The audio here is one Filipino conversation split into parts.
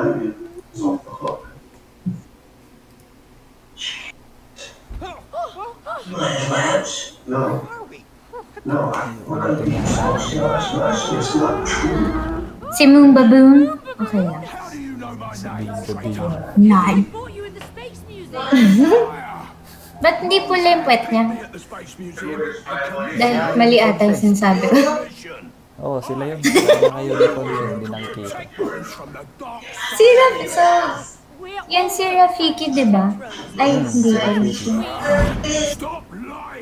the hook. Labs? No. No, I- gonna be false. No, it's not, it's not true. Si Baboon? Okay. Nine. Ba't hindi pula yung puwet niya? Dahil mali ata yung sinasabi ko. Oo, sila yun. Naka-uniform yun, hindi nakikita. si Raf, so, yan si Rafiki, di ba? Ay, hindi, Rafiki.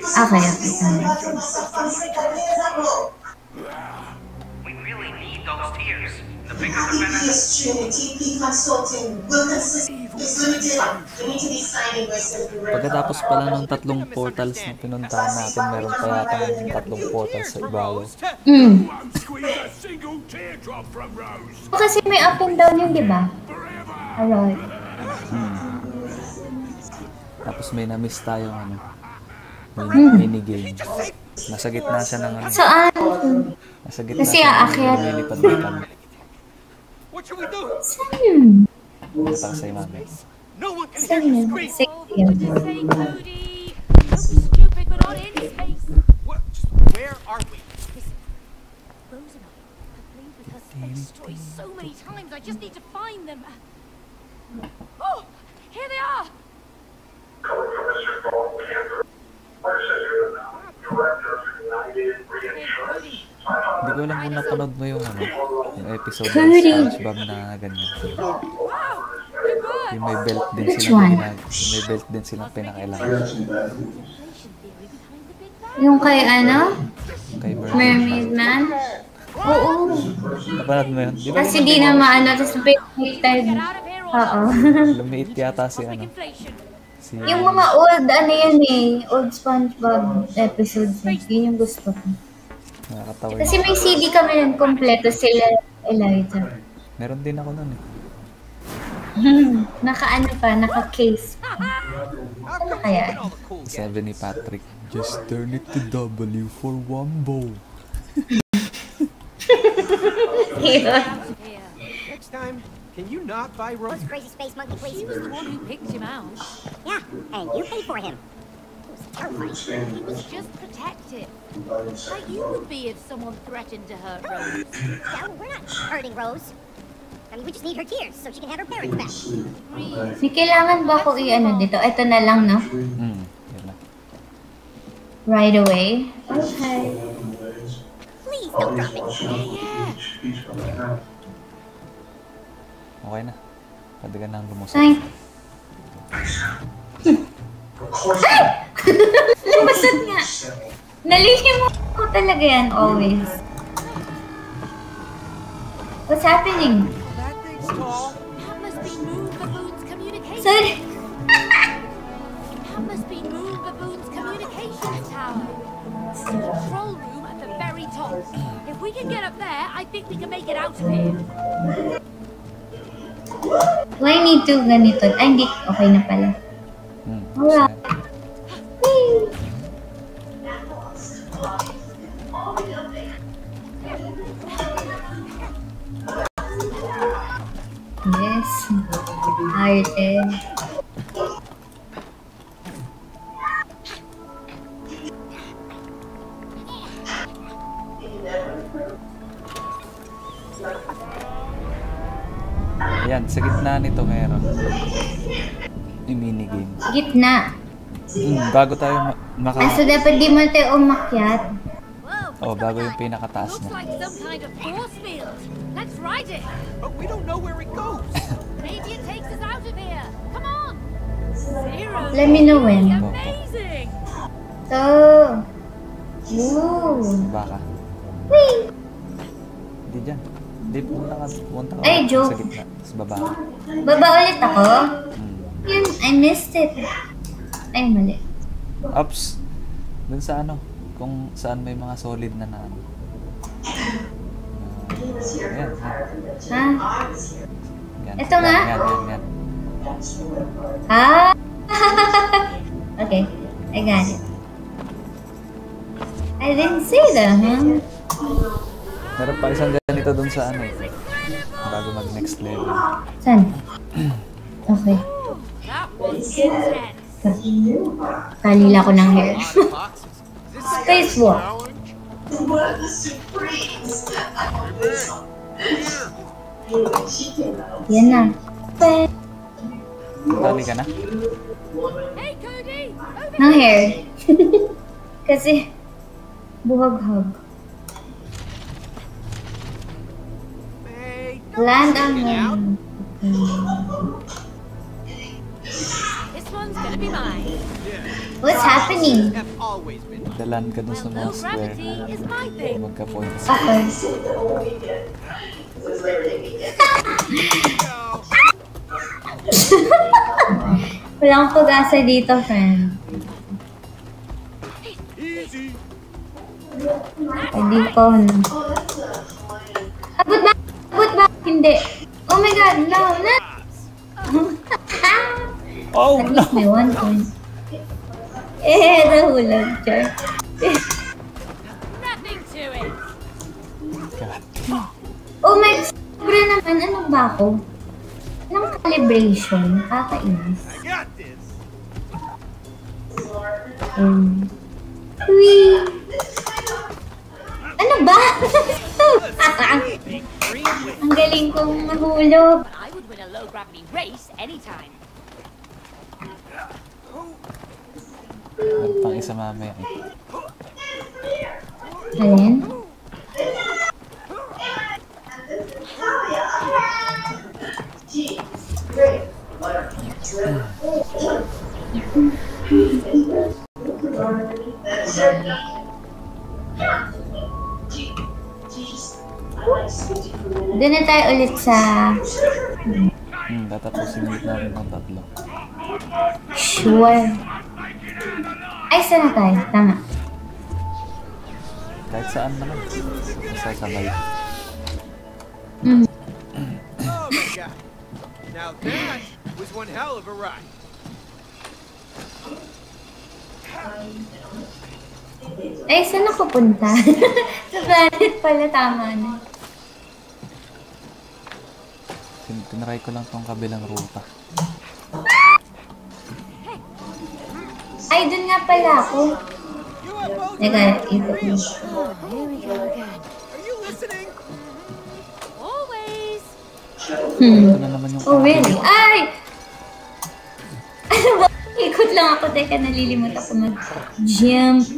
Okay, okay. Signing by certain Pagkatapos pala ng tatlong portals na pinuntahan natin, meron pa yata ng tatlong portals sa ibabaw. Mm. Rose. Kasi may up and down yun, di ba? Alright. Tapos may na-miss tayong ano, may minigame. Nasa gitna siya ng ano, Saan? nasa gitna Kasi siya ng aakyat. lumilipad-lipad. What should we do? Saan? Punta sa mami. No one can Saan hear you scream. Six Just yun. say, Cody. Don't be stupid, but not in space. What? Where are we? Rose and I have played with her space toys so many times. I just need to find them. Oh, here they are. Calling from Mr. Paul Camper. Like I said, you're the director of United Reinsurance. Hindi ko alam kung napanood mo yung ano, yung episode ng. SpongeBob na ganyan. Yung may belt din Which one? pinag- may belt din silang I pinakailangan. Yung kay ano? kay Mermaid. Mermaid Man? Oo. Napanood mo yun? Di ba Kasi di na maano, tapos or Oo. lumiit yata si ano, si... yung mga old, ano yun eh, old SpongeBob episodes. Yun yung gusto ko. Nakakatawa Kasi may CD kami nun, kompleto sila Eliza. Meron din ako nun eh. Naka-ano pa, naka-case pa. Ano kaya? Sabi ni Patrick, Just turn it to W for Wombo. Here. Next time, can you not buy Rose? Crazy space monkey, please. was the one who picked him out. Yeah, and you paid for him. It was terrifying. He was just protective. Like you would be if someone threatened to hurt Rose. Yeah, well, we're not hurting Rose. I mean, we just need her tears so she can have her parents back. May kailangan ba ako i-ano dito? Ito na lang, no? Hmm, na. Right away. Okay. Please don't drop it. Beach from the house. Okay na. Pwede ka nang lumusot. Thank Course, Lumusot nga. Nalilimo ko talaga yan always. What's happening? Sorry. Control room at the very top. If we can get up there, I think we can make it out of here. I need to ganito? Ay, hindi. Okay na pala. Alright. Yes. Arte. Ayan, sa gitna nito meron. Yung minigame. Gitna. Hmm, bago tayo ma- maka... Ah, so dapat di mo tayo umakyat. Oh, bago yung pinakataas field. Let's ride it. But we don't know where it goes. Maybe it takes us out of here. Come on. Zero. Let me know when. Amazing. So. Ooh. Baka. Whee! Hindi dyan. Hindi, punta ka, punta ka Ay, joke. sa gitna. Sa baba. Baba ulit ako? Yun, I missed it. Ay, mali. Ups. Dun sa ano, kung saan may mga solid na na ano. Uh, yan, yan. Ha? yan. Ito yan, nga? Yan, yan, yan. Ah! okay, I got it. I didn't see that, huh? Meron pa isang ganito dun sa ano eh. Bago mag next level. Saan? Okay. Kalila ko ng hair. Spacewalk. Yan na. Dali ka na? Ng hair. Kasi, buhag-hag. Land on This one's gonna be mine. What's happening? Dalan ka dun sa mga square na magka-points. Okay. Walang pag-asa dito, friend. Hindi ko. Abot ba? Abot ba? Hindi. Oh my god, no, no! Oh At no! least may one point. Eh, nahulog, Char. Nothing to it. God. Oh my, sobra naman. Ano ba ako? Anong calibration? Kakainis. Um, Wee! Ano ba? Ang galing kong mahulog. I would win a low gravity race anytime. Pang isa mamaya eh. Alin? Doon na tayo ulit sa... Hmm, tatapusin ulit natin ng tatlo. Sure. Ay, saan na tayo? Tama. Kahit saan naman. Basta sabay. Mm. Oh my god. Now that was one hell of a ride. Ay, saan ako punta? sa planet pala, tama na. Tin tinry ko lang tong kabilang ruta. Ay, dun nga pala ako. Teka, listening? Always. Hmm. Ito na naman yung Oh, really? Ay! Ano ba? Ikot lang ako. Teka, nalilimot ako mag-jump.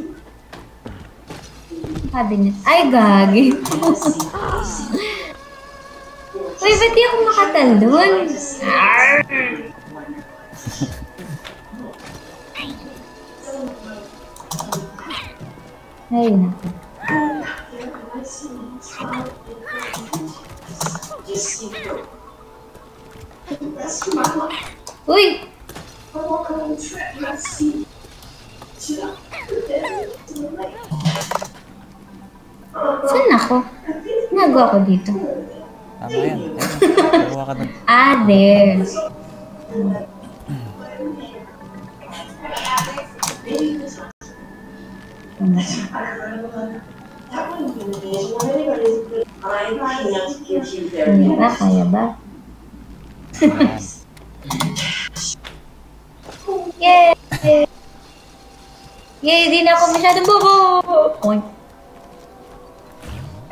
Cabinet. Ay, gagi. Uy, ba't di ako makatalon? Ay, naku. Uy! Saan ako? Nagawa ko dito. Tama yan. Ayun. Gawa ka dun. Ah, there. Kaya ba? Kaya ba? Yay! Yay! Di na ako masyadong bobo! Oy.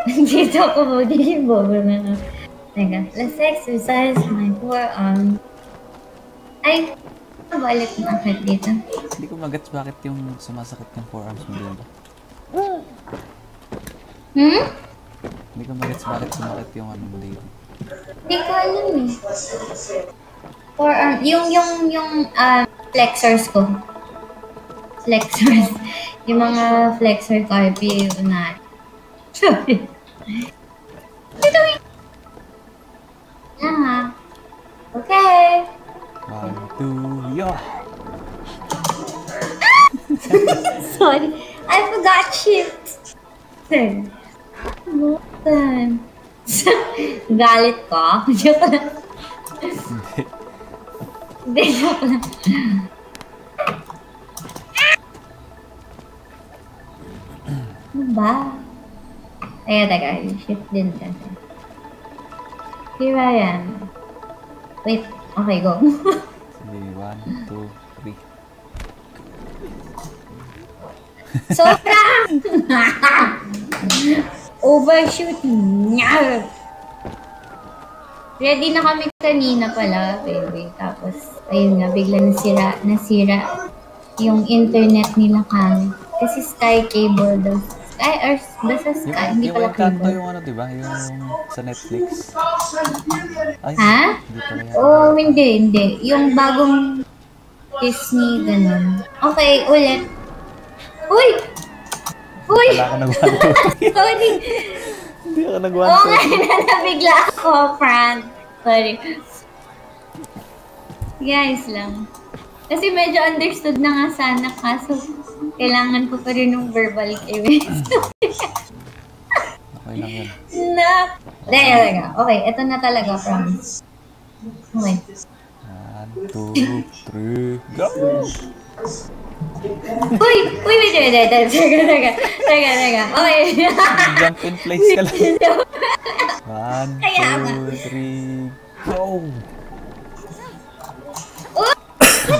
Dito ako mo. Di yung bobo na. Teka. Let's exercise my forearm. Ay! Balik na akit dito. Hindi ko magets bakit yung sumasakit yung forearms mo dito. Hmm? Hindi ko magets bakit sumakit yung ano mo dito. Hindi ko alam eh. Forearm. Yung, yung, yung ah, flexors ko. Flexors. Yung mga flexor ko, RP, na. Sorry. Sorry. Bukan. Galit ko? Joke lang. Hindi, joke lang. Ano ba? Teka, teka. Shift din kasi. Si Ryan. Wait, okay, go. Sige, one, two, Sobra! Overshooting. Nyar! Ready na kami kanina pala, baby. Tapos, ayun nga, bigla nasira, nasira yung internet nila kami. Kasi Sky Cable daw. Sky or basta Yung, Sky, hindi yung pala Encanto cable. yung ano, di ba? Yung sa Netflix. Ay, Ha? Hindi. Oo, oh, hindi, hindi. Yung bagong Disney, ganun. Okay, ulit. Uy! Uy! Wala ka nag. Sorry! Hindi ka nag one, Oo nga, nabigla ako, Frank. Sorry. Guys lang. Kasi medyo understood na nga sana kaso kailangan ko pa rin ng verbal cues. Okay lang yun. na. Dahil talaga. Okay, ito na talaga, promise. Okay. One, two, three, go! Uy! Uy, wait, wait, wait. wait. Teka, teka. Teka, teka. Okay. Jump in place ka lang. One, two, three, go! Oh!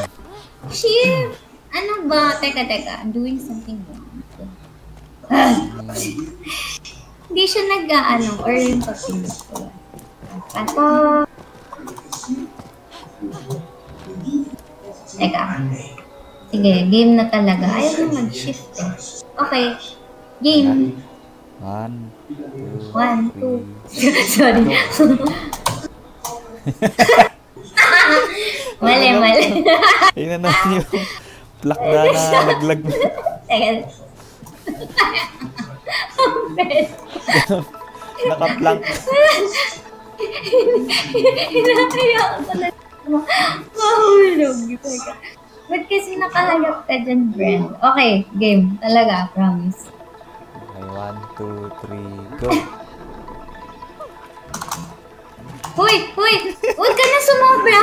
Shit! Ano ba? Teka, teka. I'm doing something wrong. Hindi siya nag-ano, or yung pagpindot ko. Pato. Teka. Sige, game na talaga. Ayaw na mag-shift eh. Okay. Game. One, two, One, two. Sorry. mali, mali. Ayun na natin yung black na na laglag mo. Teka. Naka-plank. Hinahaya ako na mahulog. Teka. Ba't kasi nakaharap ka dyan, Brent? Okay, game. Talaga, promise. Okay, one, two, three, go! Huy! Huy! Huwag ka na sumobra!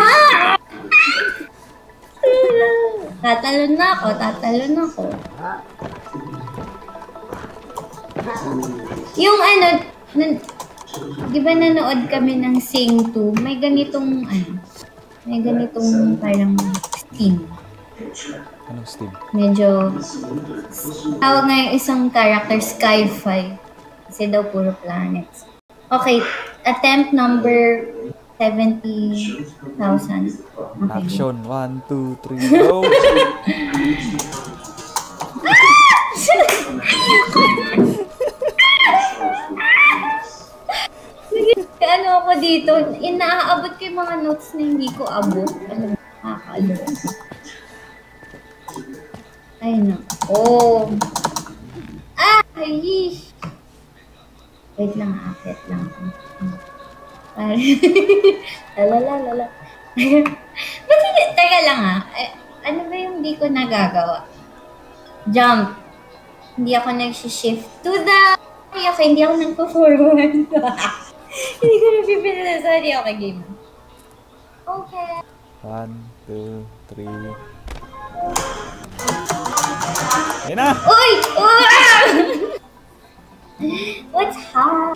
Tatalon na ako, tatalon ako. Yung ano, nun, di ba nanood kami ng Sing 2, may ganitong, ano, may ganitong parang scene. Anong Steve? Medyo, tawag nga yung isang character, Skyfi. Kasi daw puro planets. Okay, attempt number 70,000. Okay. Action! One, two, three, go! ano ako dito, inaaabot ko yung mga notes na hindi ko abot. Alam mo, nakakaloka. Ay, no. Oh. Ah, yeesh. Wait lang, akit lang ako. Parang, lalala, Ba't hindi, teka lang ah. Eh, ano ba yung hindi ko nagagawa? Jump. Hindi ako nag-shift to the... Ay, okay, hindi ako nagpo-forward. hindi ko napipili. Sorry, okay, game. Okay. One, two, three. Ayun na! Uy! What's up?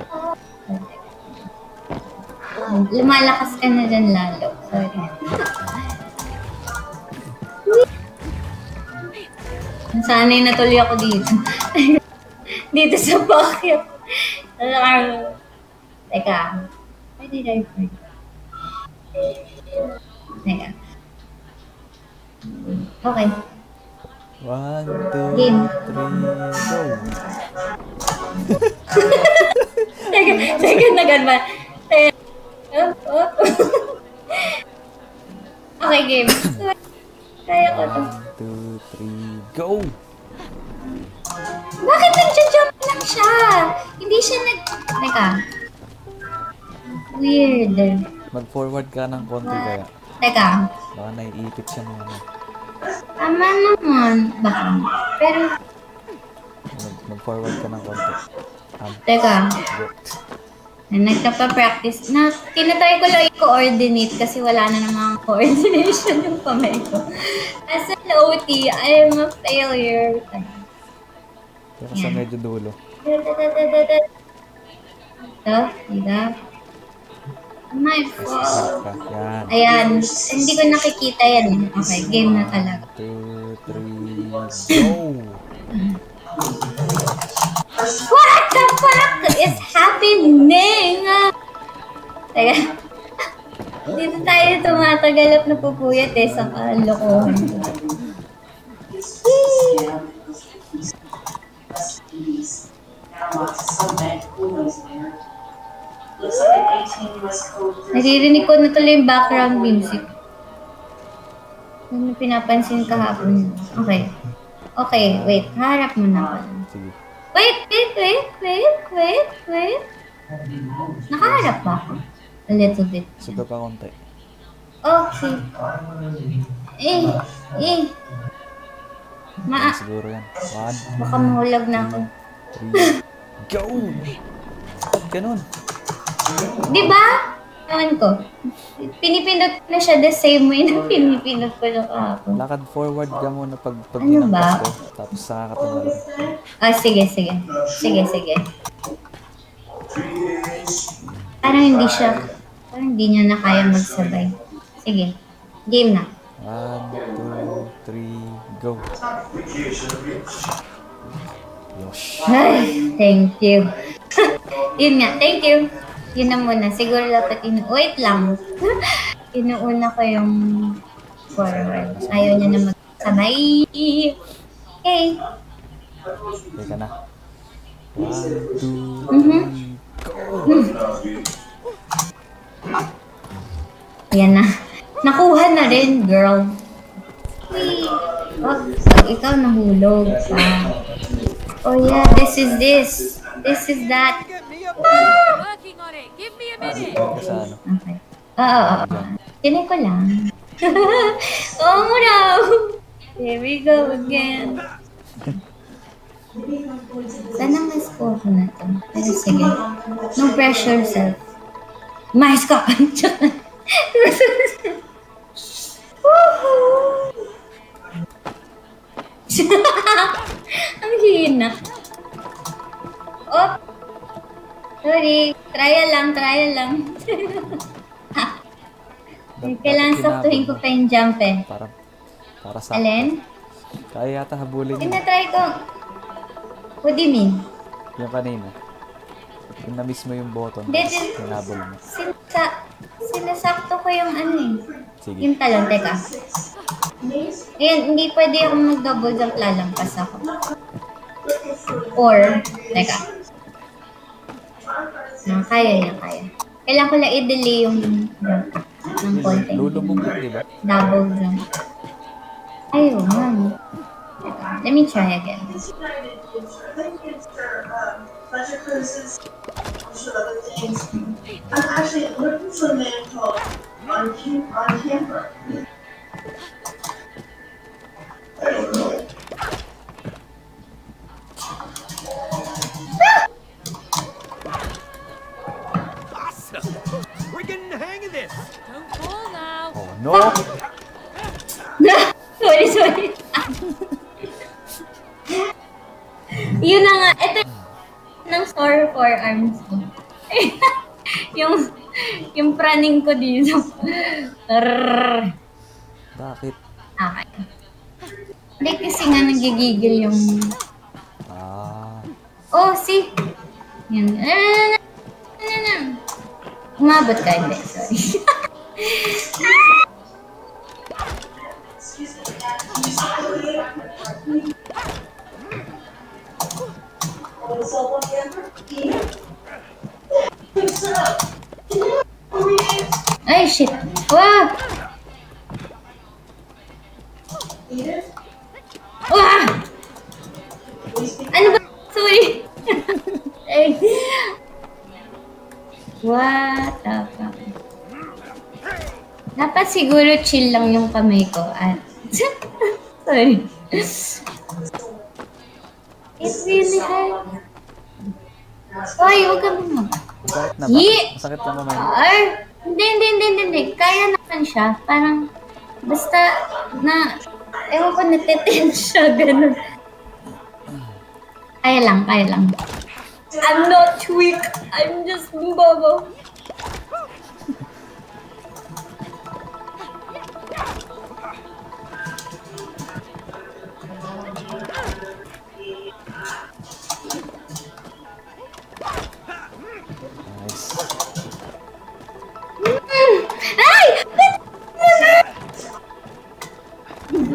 Lumalakas ka na dyan lalo. Sorry. Sanay na tuloy ako dito. dito sa pocket. Teka. Why did I forget? Teka. Okay. One, two, Game. three, go! Teka, teka, nagan ba? Teka. Oh, oh. okay, game. Kaya ko to. One, two, three, go! Bakit nag-jump lang siya? Hindi siya nag... Teka. Weird. Mag-forward ka ng konti kaya. Teka. Baka naiipit siya ano. Tama naman. Baka. Pero, Mag- Mag-forward ka ng konti. Um, teka. go. Nagkapa-practice. Na, tinatry ko lang i-coordinate kasi wala na namang coordination yung kamay ko. As an OT, I am a failure. Pero sa medyo dulo. Ito, diba? My fault. ka. Yan. Ayan. Hindi ko nakikita yan. eh. Okay, game na talaga. Two, three, go! What the fuck is happening? Teka. Dito tayo tumatagal at napupuyat eh sa kalokohan. Now to some bank, who knows Naririnig ko na tuloy yung background music. Ano pinapansin kahapon? Okay. Okay, wait. Harap mo na pala. Wait, wait, wait, wait, wait, wait. Nakaharap ba ako? A little bit. Suga pa konti. Okay. Eh, eh. Ma, Siguro yan. One, baka mahulag na ako. three, go! Ganun? Di ba? Ewan ko. Pinipindot ko na siya the same way na pinipindot ko na kahapon. Lakad forward ka muna pag, pag Ano ba? ko. Tapos saka ka tumalo. Ah, sige, sige. Sige, sige. Parang hindi siya, parang hindi niya na kaya magsabay. Sige. Game na. One, two, three, go! Yosh! Ay, thank you. Yun nga, thank you. Yun na muna. Siguro dapat inu... Wait lang. Inuuna ko yung forward. Ayaw niya na magsabay. Okay. Teka na. One, two, Mhm. Yan na. Nakuha na rin, girl. Wait. Wag, pag ikaw nahulog pa. Oh yeah, this is this. This is that. Working on it. Give me a minute. sa ano. Okay. Oo, oo, oo. Tinay ko lang. oh no! Here we go again. Sana mas ko ako na to. Pero sige. No pressure, self. Mais ka! Woohoo! Ang hina. Oh! Sorry. Trial lang, trial lang. Kailangan saktuhin ko pa yung jump eh. Para, para sa... Alin? Kaya yata habulin mo. Tinatry ko. What do you mean? Yung kanina. Yung na-miss mo yung button. Hindi, hinabol mo. Sinasa sinasakto ko yung ano eh. Sige. Yung talon, teka. Ayan, hindi pwede ako mag-double jump, lalampas ako. Or, teka. Ah, kaya yan, kaya. Kailangan ko lang i-delay yung ng konti. Lulubog yun, di ba? Double jump. Ayun, man. Let me try again. Pleasure cruises, some other things. I'm actually looking for a man called on on Camper. Praning ko dito. Bakit? Okay. Hindi kasi nga nagigigil yung... Ah, Oh, see? Yan. Ah, na, na, na. Umabot ka, hindi. Sorry. What's up on Camper? Shut up. Ay, shit. Edith? Wah! Ano ba? Sorry. Ay. What the fuck? Dapat siguro chill lang yung kamay ko at... Sorry. It really hurt. Hoy, huwag ka bumag. bakit na ba? Ye! Masakit na mo? Ay, hindi, hindi, hindi, hindi, hindi. Kaya naman siya. Parang, basta na, ewan ko, natitin siya, ganun. Kaya lang, kaya lang. I'm not weak. I'm just bobo.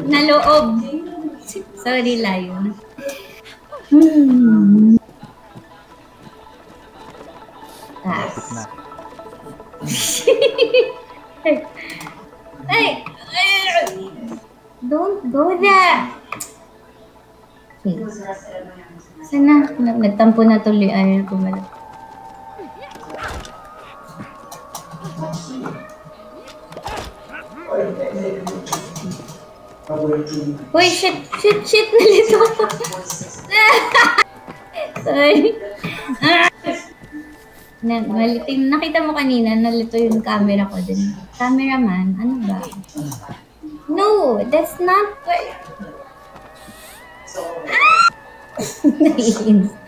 na loob. Sorry, Lion. Hmm. Taas. ay, ay, don't go there. Sana, nagtampo na tuloy. Ayaw ko malapit. Uy, shit, shit, shit, nalito. Sorry. Na, yung- nakita mo kanina, nalito yung camera ko din. Cameraman, ano ba? No, that's not. Ah!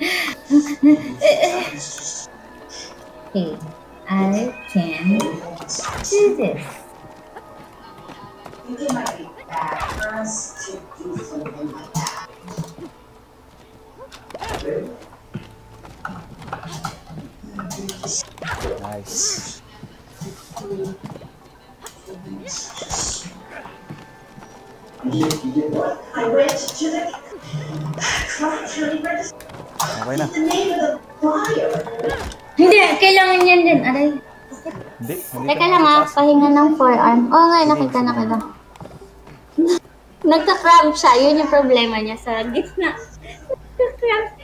Okay, I can do this. I think it might be bad for us to do something like that. Nice. I went to the county register. Okay na. The name of the. Hindi, kailangan yan din. Aray. Hindi. Teka lang ah, pahinga ng forearm. Oo nga, nakita na kita. Nagka-cramp siya, yun yung problema niya sa gitna. Nagka-cramp.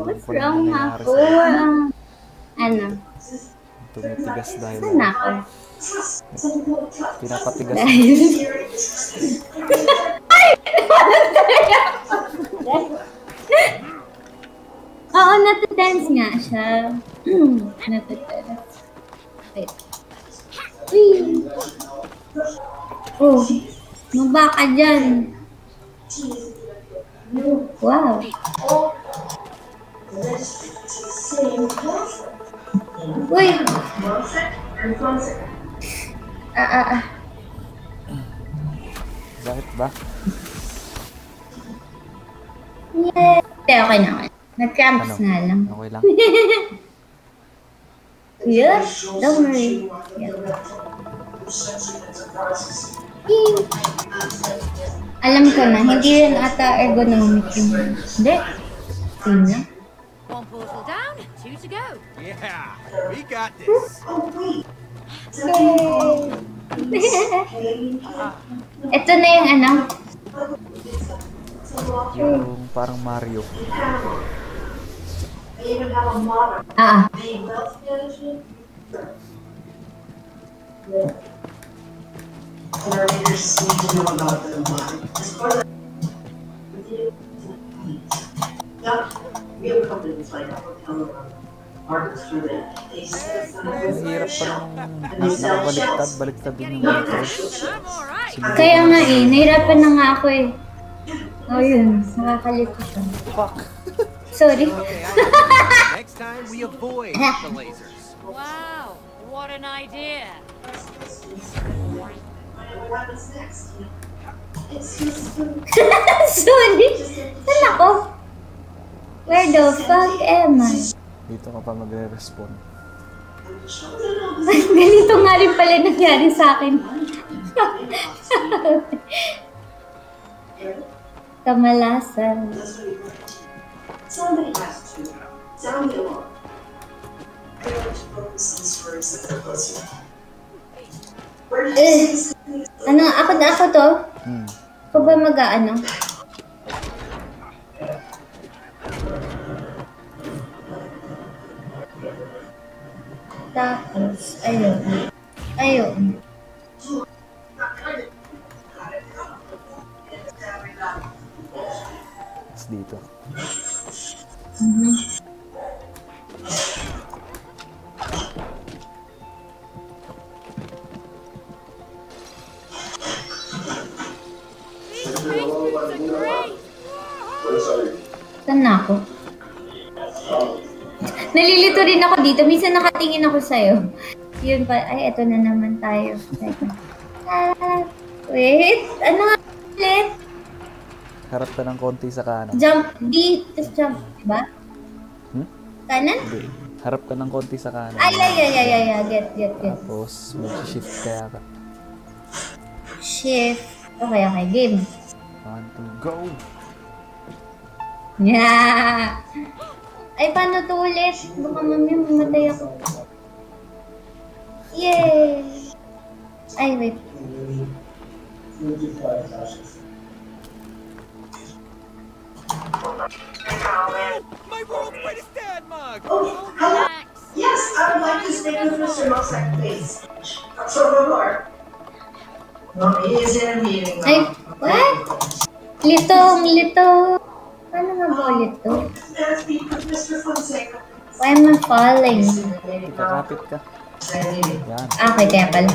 What's wrong ako? ano? Tumitigas dahil Saan ako? pinapatigas. Dahil... Oo, natadance nga siya. natadance. Wait. Uy! Oh, maba ka dyan. Wow. Uy! Ah, ah, ah. Bakit ba? Yay! Hindi, okay na. okay. Nag-cramps Ano? nga lang. Okay lang. Yeah, don't worry. Yeah. Alam ko na, hindi rin ata ergonomic yung... Hindi. Tingnan. One portal down, two to go. Yeah, we got this. Yay! Ito na yung ano. Yung parang Mario. They even have a modern Ah, our leaders need to know about the modern. As as Yeah, we have companies like Hotel Markets for that. They set aside Ang hirap pa nung and they sell shells. alright. Kaya nga eh, nahirapan na nga ako eh. Oh yun, nakakalito siya. Fuck! Sorry. Next time we avoid the lasers. Wow, what an idea. Sorry. Saan ako? Where the fuck am I? Dito ka pa magre-respond. Ganito nga rin pala nangyari sa akin. Kamalasan. Somebody has to sound the alarm. I want to focus Eh, ano, ako na ako to? Hmm. Ako ba mag-ano? Tapos, ayun. Ayun. Dito. These Saan na ako? Nalilito rin ako dito. Minsan nakatingin ako sa'yo. Yun pa. Ay, eto na naman tayo. Ah, wait. Ano nga ulit? Harap ka ng konti sa kanan. Jump. D. Tapos jump. Diba? Hmm? Kanan? Hindi. Harap ka ng konti sa kanan. Ay, ay, ay, ay, ay, ay. Get, get, get. Tapos, mag-shift kaya ka. Shift. Okay, okay. Game. One, two, go! Yeah! Ay, paano to ulit? Baka mami, mamatay ako. Yay! Ay, wait. My world's greatest dad mug! Oh, hello. Yes, I would like to speak with Mr. Mossack, please. From more. Ay, what? Litong, litong. Paano nga ba ulit to? May I speak with Mr. Fonseca? Why am I falling? Kakapit ka. Yan. Ah, okay, kaya pala.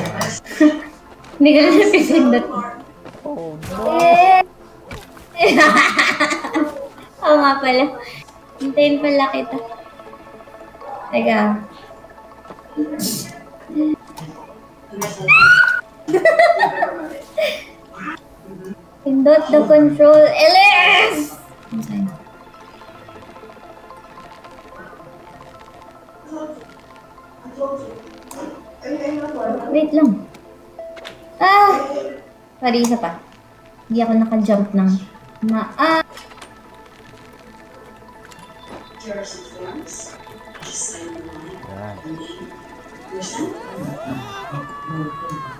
Hindi ko na napipindot. Oh, no! Oo nga pala. Hintayin pala kita. Teka. Pindot the control. LS! Wait lang. Ah! Sorry, isa pa. Hindi ako naka-jump ng ma... Ah!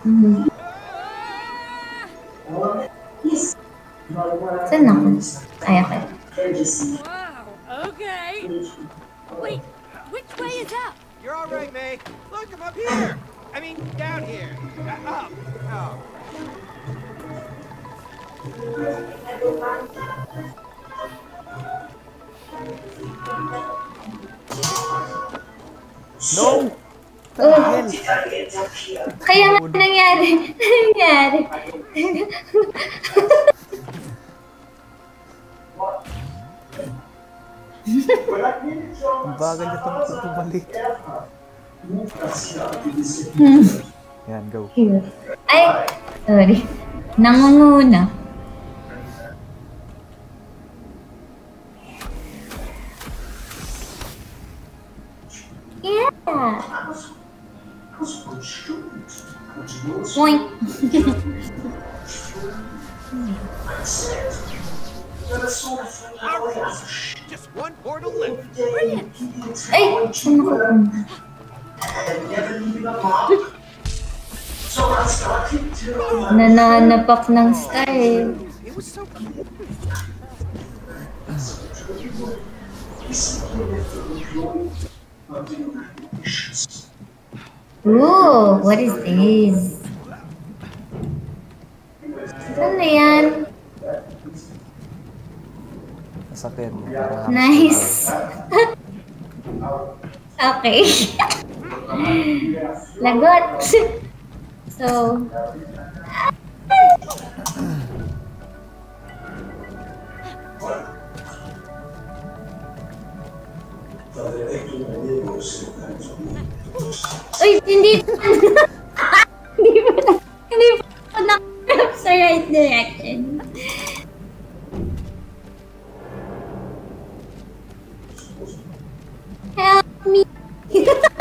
Mhm. Saan ako? Ay, okay. Wow, okay. Wait, which way is up? You're all right, May. Look, I'm up here. I mean, down here. Uh, up. Oh. No! Oh, kaya nga nangyari. nangyari. Ang bagal na itong bumalik. Yan, go. Ay, sorry. Nangunguna. Yeah. Point. Just one portal left. Ay, saan ako punta? Nananapak ng sky. It was so Ooh, what is this? Na yan? Nasakyan mo. Nice. okay. Lagot. so, Uy, hindi. hindi pa na, hindi pa nakarap sa right direction. Help me.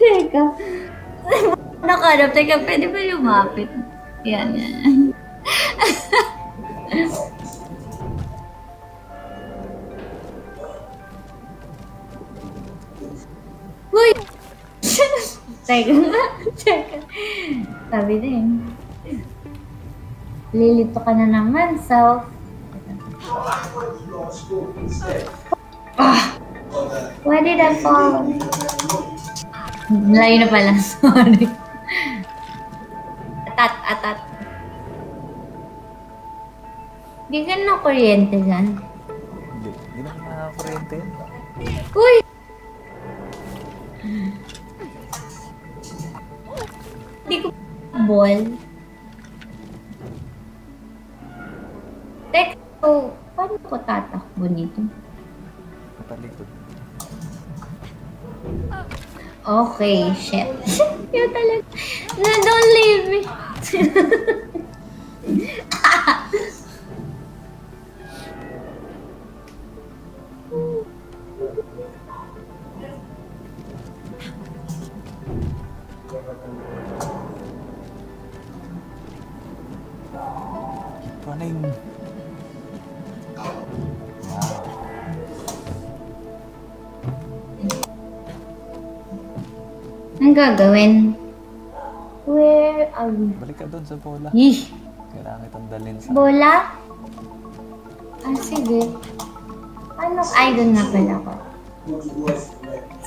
Teka. Nakarap. Teka, pwede ba lumapit? Yan, Uy! Teka nga. Teka. Sabi din. Lilito ka na naman, so... Ah! Why did I fall? Layo na pala. Sorry. Atat, atat. Hindi ka na kuryente dyan. Hindi. Hindi naman nakakakuryente. Uy! Hindi ko ball. Teka, so, paano ko tatakbo nito? Patalikod. Okay, shit. Yun talaga. No, don't leave me. running. Wow. Anong gagawin? Where are we? Balik ka doon sa bola. Yih! Kailangan kitang dalhin sa... Bola? Ah, sige. Ano? Ay, doon nga pala ako.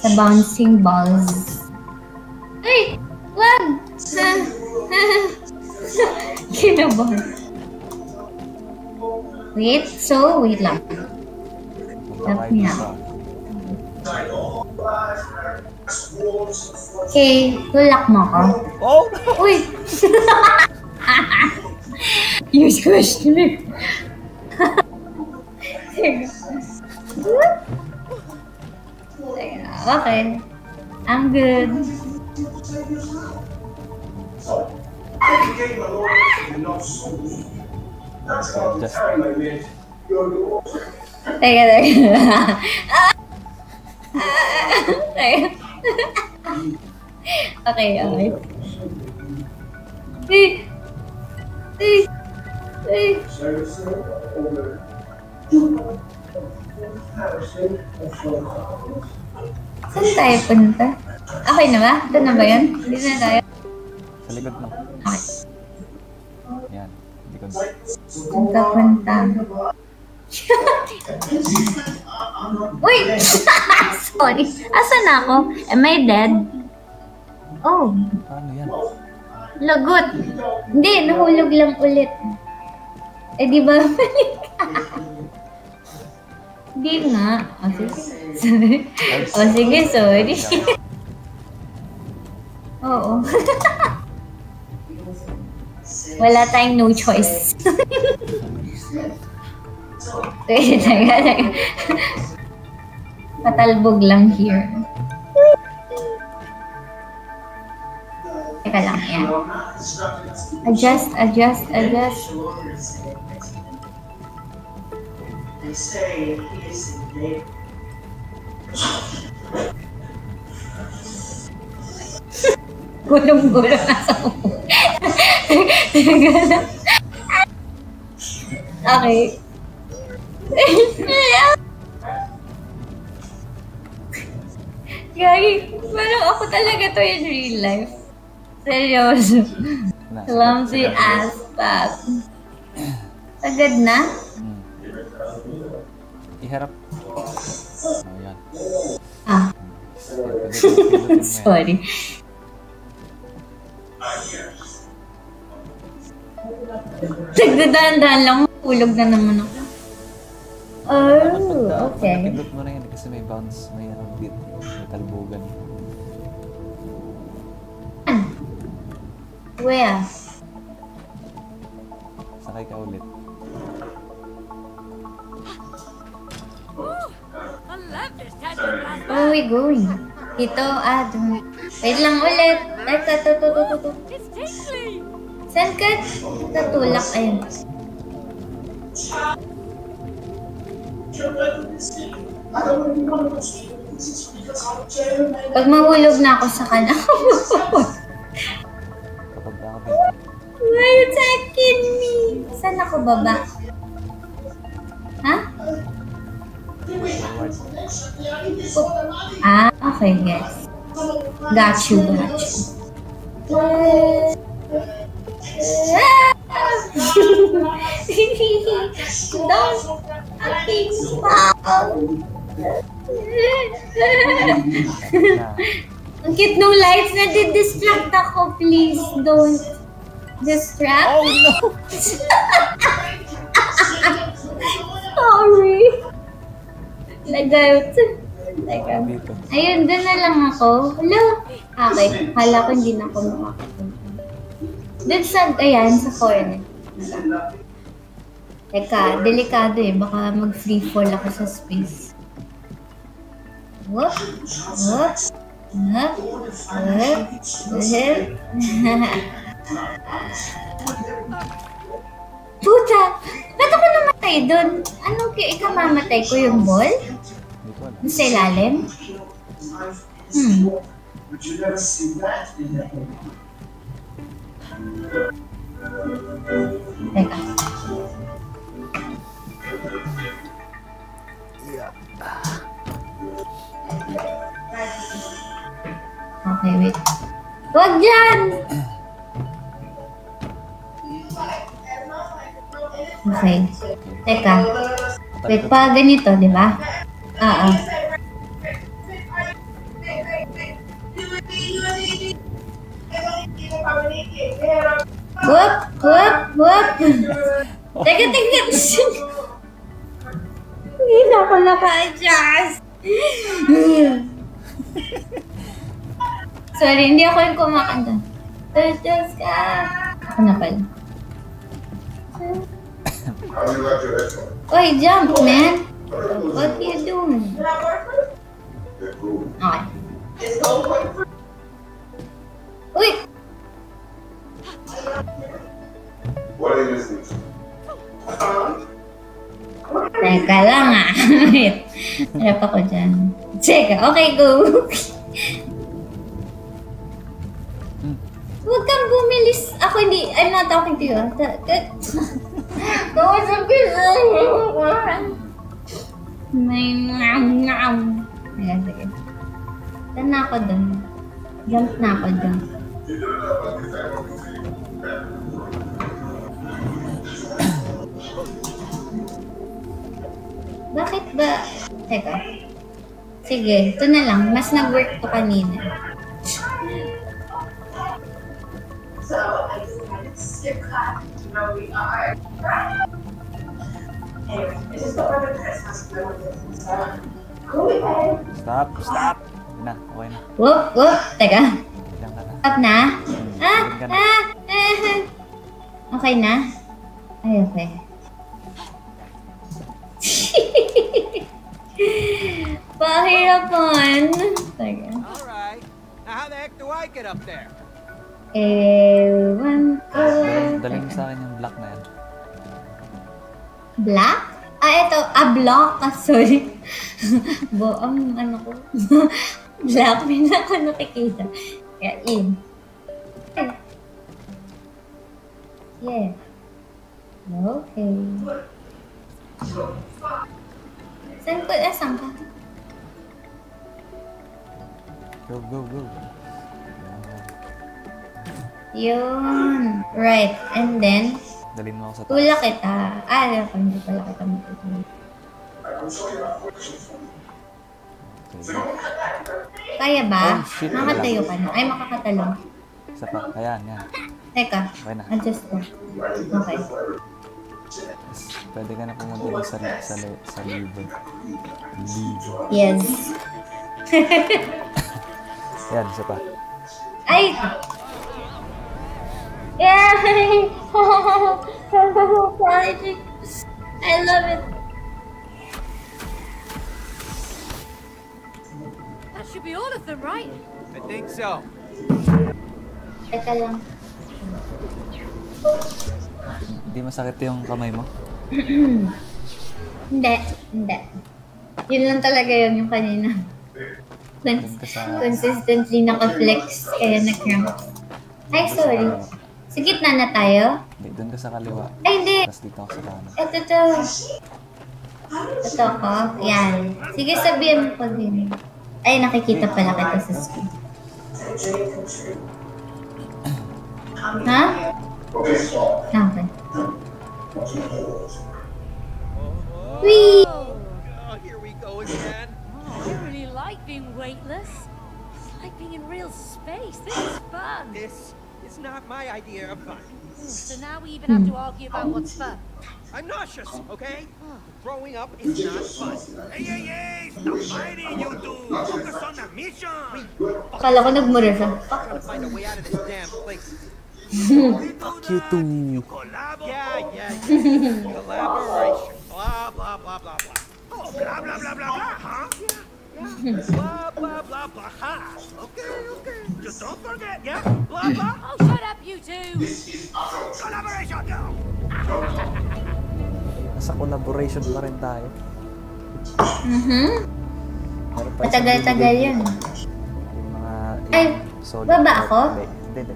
Sa bouncing balls. Ay! Wag! Kinabahan. Wait, so, wait lang. Help me out. Okay, tulak mo ako. Oh! Uy! Use question. okay. I'm good. Just... Teka, teka. Teka. okay, okay. Eh, eh, eh. Saan tayo punta? Okay na ba? Ito na ba yun? Hindi na tayo. Sa likod mo. Yan. Likod. Punta, punta. Uy! Sorry. Asan ako? Am I dead? Oh, Paano yan? lagot. Hindi, nahulog lang ulit. Eh, di ba? Hindi nga. O, sige. Sorry. O, sige, sorry. Oo. Wala tayong no choice. Teka, teka, teka. Patalbog lang here. Teka lang, yan. Adjust, adjust, adjust. They say he is in David. Gulong-gulo na sa. Okay. Gagi, parang ako talaga to in real life. Seryoso. Clumsy ass pap. Agad na? Hmm. Iharap. Oh, yan. Ah, sorry. Nagdadaan-daan lang, hulog na naman ako. Oh, okay. pindot mo na yan kasi may bounce, may ano dito, may talbogan. Where? Sakay ka ulit. I love this tandem blast. Where are we going? Dito, ah, dun. Wait lang ulit. Ay, tingly. Saan ka tatulak? Ayun. Pag mahulog na ako sa kanan. Why you attacking me? Saan ako baba? Ha? Forward. Ah, okay, yes. Got you, got you. Don't fucking. Ang cute nung lights na distract ako. Please don't distract. Oh no! Sorry. Dito. Ayun, doon na lang ako. Hello? Okay. Kala ko hindi na ako makakapunta. Doon sa, ayan, sa corner. Teka, delikado eh. Baka mag-free fall ako sa space. Whoop! Whoop! Whoop! Whoop! Whoop! Puta! Ba't ako namatay doon? Anong ki- ikaw mamatay ko yung ball? Sa ilalim? Hmm. Teka. Okay, wait. Wag dyan! Okay. Teka. Wait, pa ganito, di ba? Ah, ah. Whoop, whoop, whoop. Teka, teka. Hindi na ako naka-adjust. Sorry, hindi ako yung kumakanta. Adjust ka. Ako na pala. Oy, jump, man. What are you doing? Okay. Uy! What are you listening to? Teka lang ah. Wait. Harap ako dyan. Teka, okay, go. Huwag kang bumilis. Ako hindi, I'm not talking to you. Kausap ko siya. May ngam. Ayan, sige. Saan na ako dun? Jump na ako dun. Bakit ba? Teka. Sige, ito na lang. Mas nag-work to kanina. So I to skip class. You know, we are. Anyway, I just got rid of Christmas because I wanted to. Go ahead. Stop, stop. Na, okay na. Whoop, whoop. Teka. Ka na. Ah, ah, ah. Okay na? Ay, okay. Pahirapan. Teka. All right. Now, how the heck do I get up there? Ewan ko. Dalhin mo sa akin yung black na yan. Black? Ah, ito. Ah, block. Ah, sorry. Bo, ang ano ko. black. May na ako nakikita. Kaya, in. Yeah. Okay. Saan ko? Ah, saan ka? Go, go, go. Yun. Right. And then, Dalhin mo ako sa taas. Tula kita. Ah, alam ko, hindi pala kita matutulog. Kaya ba? Oh, shit. Makatayo ka na. Ay, makakatalong. Isa pa. Ayan, yan. Teka, Okay na. adjust ko. Okay. Yes. Pwede ka na pumunta sa, sa, sa liver. Liver. Yes. Yan, isa pa. Ay! Yay! I love it. That should be all of them, right? I think so. Teka lang. Hindi masakit yung kamay mo? Hindi. Hindi. Yun lang talaga yun yung kanina. Cons- Dun ka sa... consistently naka-flex kaya na-cramp. Ay, sorry. Sa gitna na tayo? Hindi, dun ka sa kaliwa. Ay, hindi. Tapos dito ako sa kanan. Ito to. Ito ko. Yan. Sige, sabihin mo pag yun. Ay, nakikita pala kita sa screen. Ha? Okay, so Okay. Oh, Whee! oh, here we go again. Oh, I really like being weightless. It's like being in real space. This is fun. This is not my idea of fun. So now we even have to argue about what's fun. I'm nauseous, okay? Throwing up is not fun. Hey, hey, hey! Stop fighting, you two! Focus on the mission! Kala ko nagmura siya. Gotta find a way out of this damn place. Fuck you too. Collabo! Yeah, yeah, yeah. Collaboration. Blah, blah, blah, blah, blah. Oh, blah, blah, blah, blah, blah, huh? Blah, blah, blah, blah, ha. Okay, okay. Just don't forget, yeah? Blah, blah. Oh, shut up, you two! Collaboration, go! Nasa collaboration pa rin tayo. Mhm. Isang Matagal-tagal yun. Yung mga Ay, episode. baba ako? Hindi, hindi.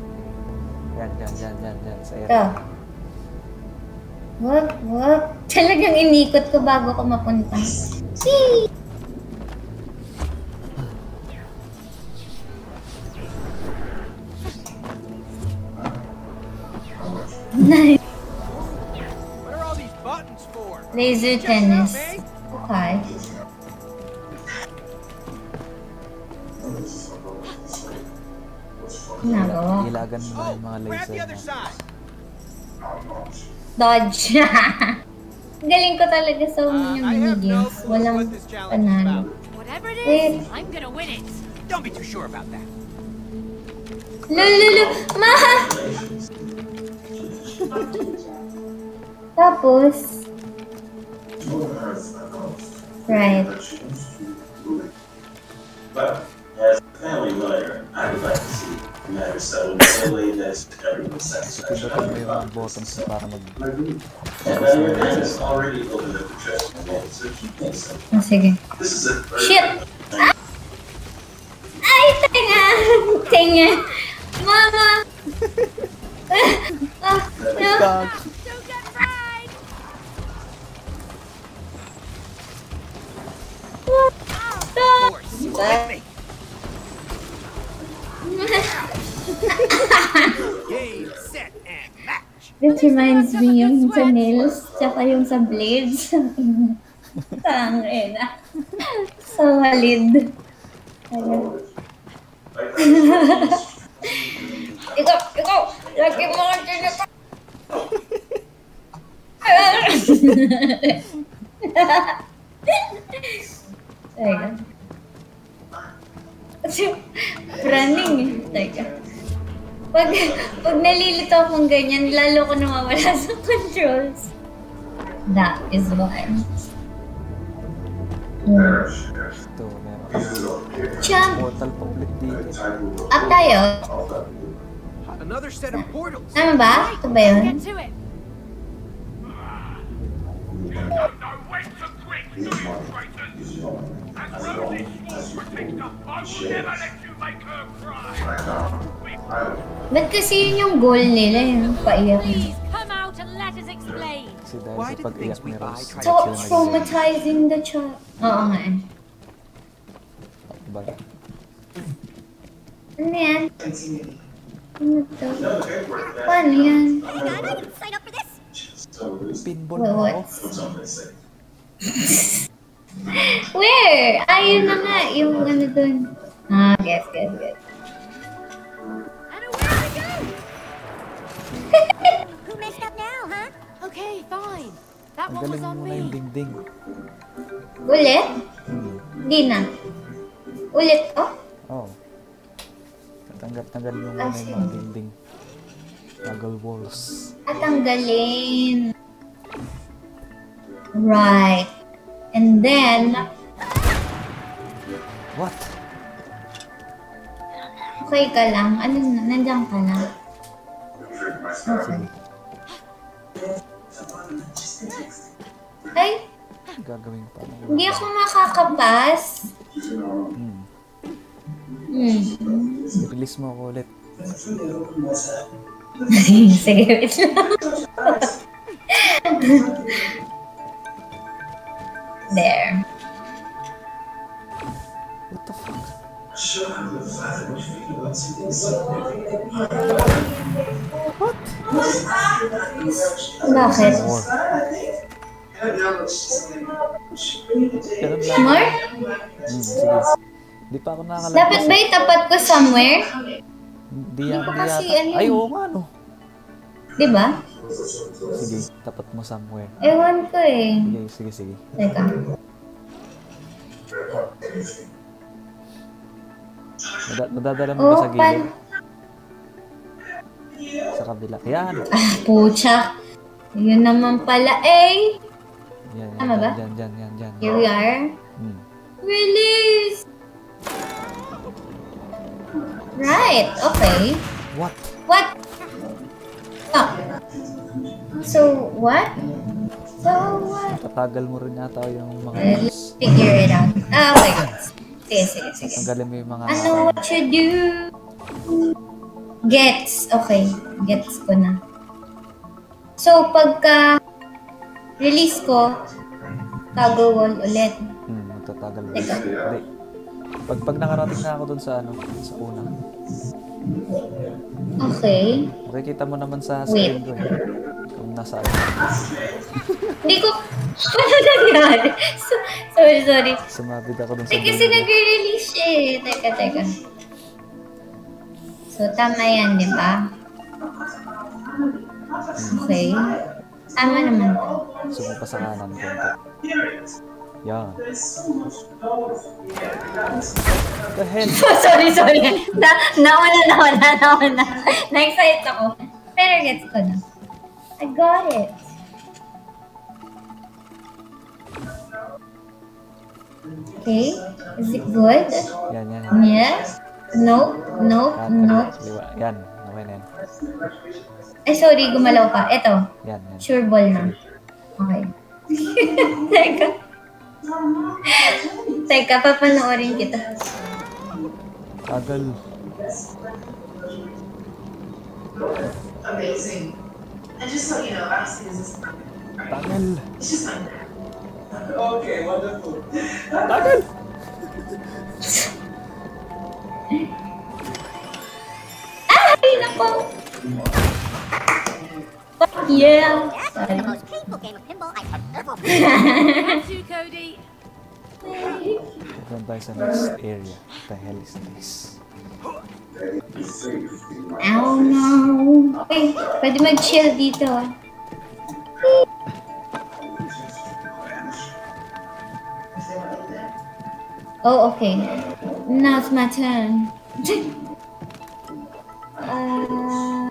Yan, yan, yan, yan, yan. Sa Ito. area. Wag, wag. Talagang inikot ko bago ko mapunta. See? Nice. What are all these buttons for? Laser tennis. Okay. Nagawa. Ilagan mo Oh, yung mga grab laser the other side. Dodge. Galing ko talaga sa Uh, mga I no minigames. Walang what this challenge is panalo. about. Whatever it Wait. I'm gonna win it. Don't be too sure about that. Lululu! Ma! Tapos, right. But as a family lawyer, I would like to see the matter settled in a way that's to everyone's satisfaction. Pindutin mo yung mga buttons mo para mag... And your hand has already opened up the trash can, so keep things simple. Sige. This is a Shit! Ay, tenga! Tenga! Mama! ah, no. Don't get fried. Stop! Force, with me. Game, set, and match. This reminds me yung sa nails, tsaka yung sa blades. Tangina. Sa walid. Ayun. ikaw, ikaw! Lagi mo ang tinito! Teka. Running eh. Teka. Pag, pag nalilito akong ganyan, lalo ko nawawala sa controls. That is why. Hmm. Champ! Portal public dito. Up tayo? Another set of portals. Tama ba? Ito ba yun? Ba't kasi yun yung goal nila, yung paiyak So, traumatizing the child. Oo nga eh. Ba? Ano yan? Ano to? Paano yan? Hang on, I didn't sign up for this. Pinball Wait, mo what? ako. Where? Ayun na nga, yung ano dun. Ah, guess, guess, guess. And away we go. Who messed up now, huh? Okay, fine. That Ang one was galing on mo na yung me. dingding. Ulit? Hmm. Hindi na. Ulit oh? Oh. Tatanggal-tanggal mo Ah, muna yung mga dingding. Toggle walls. At tanggalin. Right. And then, What? okay ka lang. Ano na, nandiyan ka lang. Okay. Ay, Gagawin pa hindi ako makakapas. Hmm. Hmm. Release mo ako ulit. Sige, wait lang. There. What the fuck? Bakit? More. Hmm, sige. Di pa ako nakakalagpas. Dapat ba itapat ko somewhere? Di yan, di yata. ano Ay, eh. oo nga, no. Di ba? Sige, tapat mo somewhere. Ewan ko eh. Sige, sige, sige. Teka. Nada- nadadala mo ba Oh, sa pan... gilid? Sa kabila. Yan. Ah, pucha. Yun naman pala eh. Yan, yan, Tama ba? yan, yan, yan, yan. Here we are. Hmm. Release! Right, okay. What? What? Oh. So, what? So, what? Tatagal mo rin yata yung mga Let's figure it out. Ah, okay. Sige, sige, sige. Tanggalin mo yung mga I know what you do. Gets. Okay. Gets ko na. So, pagka release ko, toggle wall ulit. Hmm, magtatagal ba? Teka. Pag, pag nakarating na ako dun sa ano, sa una, Okay. makikita mo naman sa screen ko eh. Kung nasa ano. Hindi ko... Ano nangyari? So, sorry, sorry. Sumabit ako dun sa Eh, kasi dulo. nagre-release siya eh. Teka, teka. So, tama yan, di ba? Okay. Tama naman to. Sumo pa sa kanan konti. Yan. The hell? sorry, sorry. Na, nauna, nauna, nauna. Na-excite ako. Pero gets ko na. I got it. Okay. Is it good? Yan, yan. yan. Yes? Nope. Nope. Nope. Yan. Okay na yan. Ay, sorry. Gumalaw pa. Eto. Yan, yan. Sure ball na. Okay. Teka. Teka, papanoorin kita. Tagal. Amazing. And just so you know, obviously this is Tagal. it's just like Okay, wonderful. Tagal! Ay, nako! Fuck yeah! That's the most painful game of pinball I have ever Round two, Cody. Doon tayo sa next area. The hell is this? Ow, no! Okay, pwede mag-chill dito. Oh, okay. Now it's my turn. uh,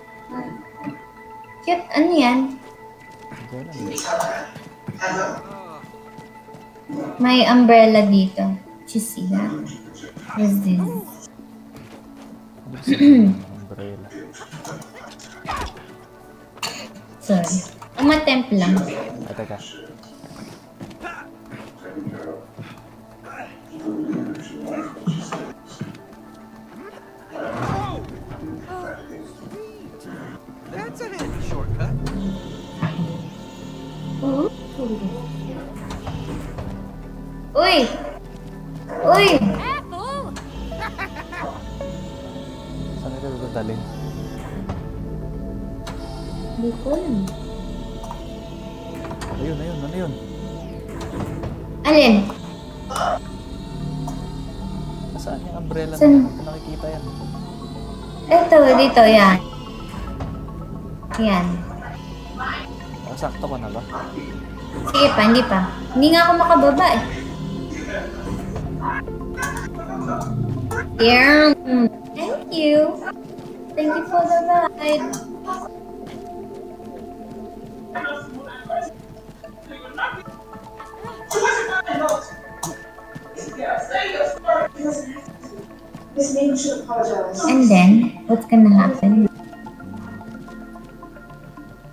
cute. Ano yan? May umbrella dito. Did you see that? What is this? Umbrella? Sorry. Umatemp lang. Ah, teka. That's a handy shortcut. Uy! Uy! Careful! Saan ito dadalhin? Hindi ko alam. Ayun, ayun, ano yun? Alin? Nasaan yung umbrella na? Saan? Hindi ko nakikita yan. Ito, dito, yan. Yan. Ah, sakto ka na ba? Sige pa, hindi pa. Hindi nga ako makababa eh. Damn! Thank you. Thank you for the ride. And then, what's gonna happen?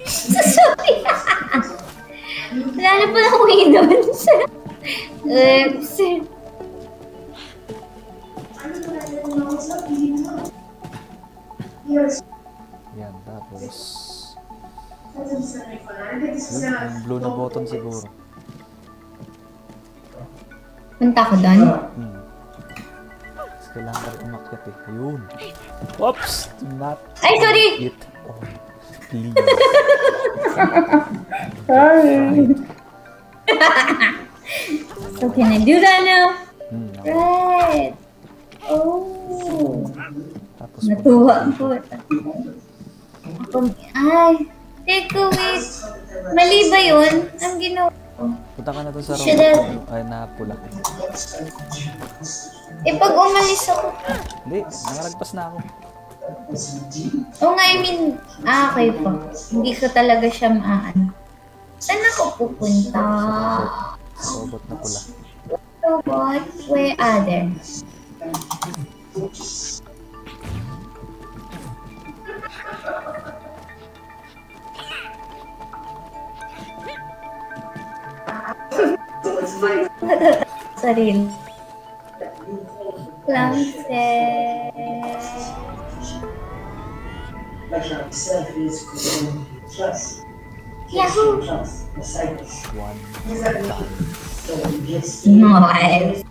Sorry! Wala na pala akong inon. Oops. Yes, Yan, tapos... yung blue na button siguro. Punta ko doon. Hmm. Kailangan ka rin umakyat eh. Ayun. Whoops! Do not Ay, sorry! get on. Please. So can I do that now? Hmm. Right. Oh. Tapos Natuwa po. Ay. Teka, wait. Mali ba yun? Ang ginawa ko. punta ka na doon sa robot. have- Ay, na pula. Eh, pag umalis ako. Hindi, nakalagpas na ako. Oo nga, I mean, ah, okay po. Hindi ko talaga siya maaan. Saan ako pupunta? Robot na pula. Robot, where are there? Sarili. Lang Chuck, self-is consumed. Trust. Yahoo! É? The cycles. One. So you just. No, I.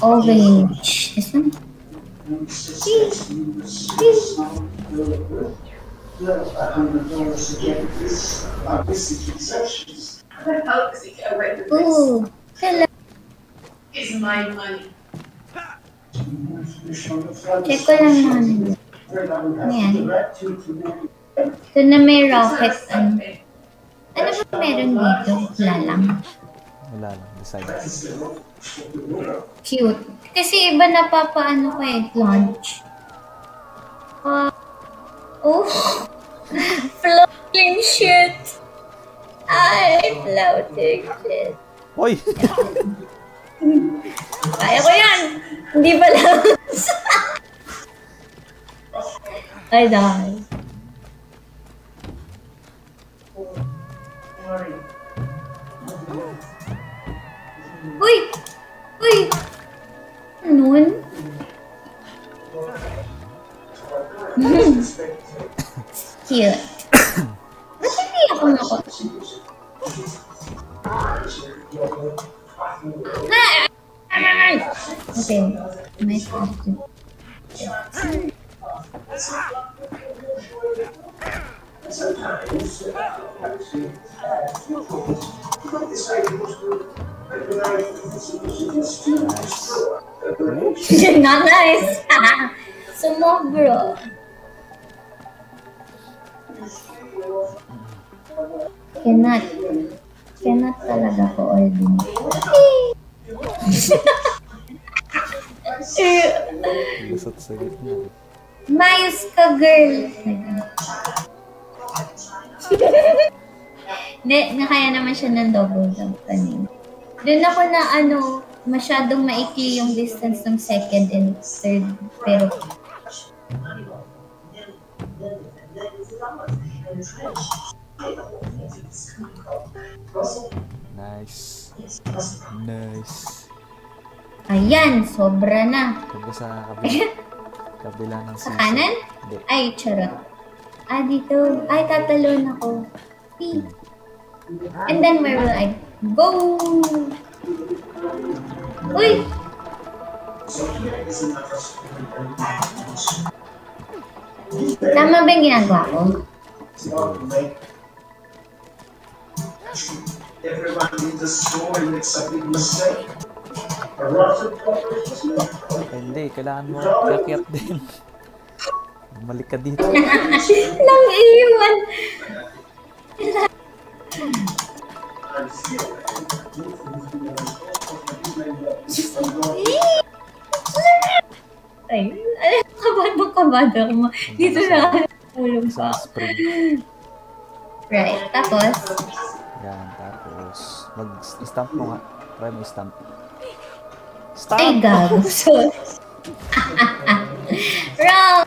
Ouvem Ooh. Hello. It's my money. Check ko lang naman. Ayan. Ito na may rocket. Ano, ano ba meron dito? Wala lang. Wala lang. Decide. Cute. Kasi iba napapaano ko eh, launch. Ah. oh. floating shit. Ay, floating shit. Hoy! Kaya ko yan! Hindi pa lang. Ay, dahil. Uy! Uy! Nun? Cute. Ba't hindi ako nako? Ah! Okay. May costume. Not nice. Sumobro. Cannot. Cannot talaga ko ordinary. Lusot sa gitna. Mayos ka, girl. Hindi, nakaya naman siya ng double jump kanina. Doon ako na ano, masyadong maikli yung distance ng second and third. Pero, Nice. Nice. ayan, sobra na. Punta sa kabila. kabila ng Sa kanan? Hindi. Ay, charot. Ah, dito. Ay, tatalon ako. Whee! And then where will I go? Uy! Tama ba yung ginagawa ko? Everybody needs a story and makes a big mistake. A rough Hindi, kailangan mo kakyat din. Bumalik ka dito. Nang iwan. Ay, alam kabado kabado ako. Dito na Isang ako. spring. Right, tapos, Yan, tapos mag-stamp mo nga. Try mo stamp. ay Stamp! gago. So, Wrong!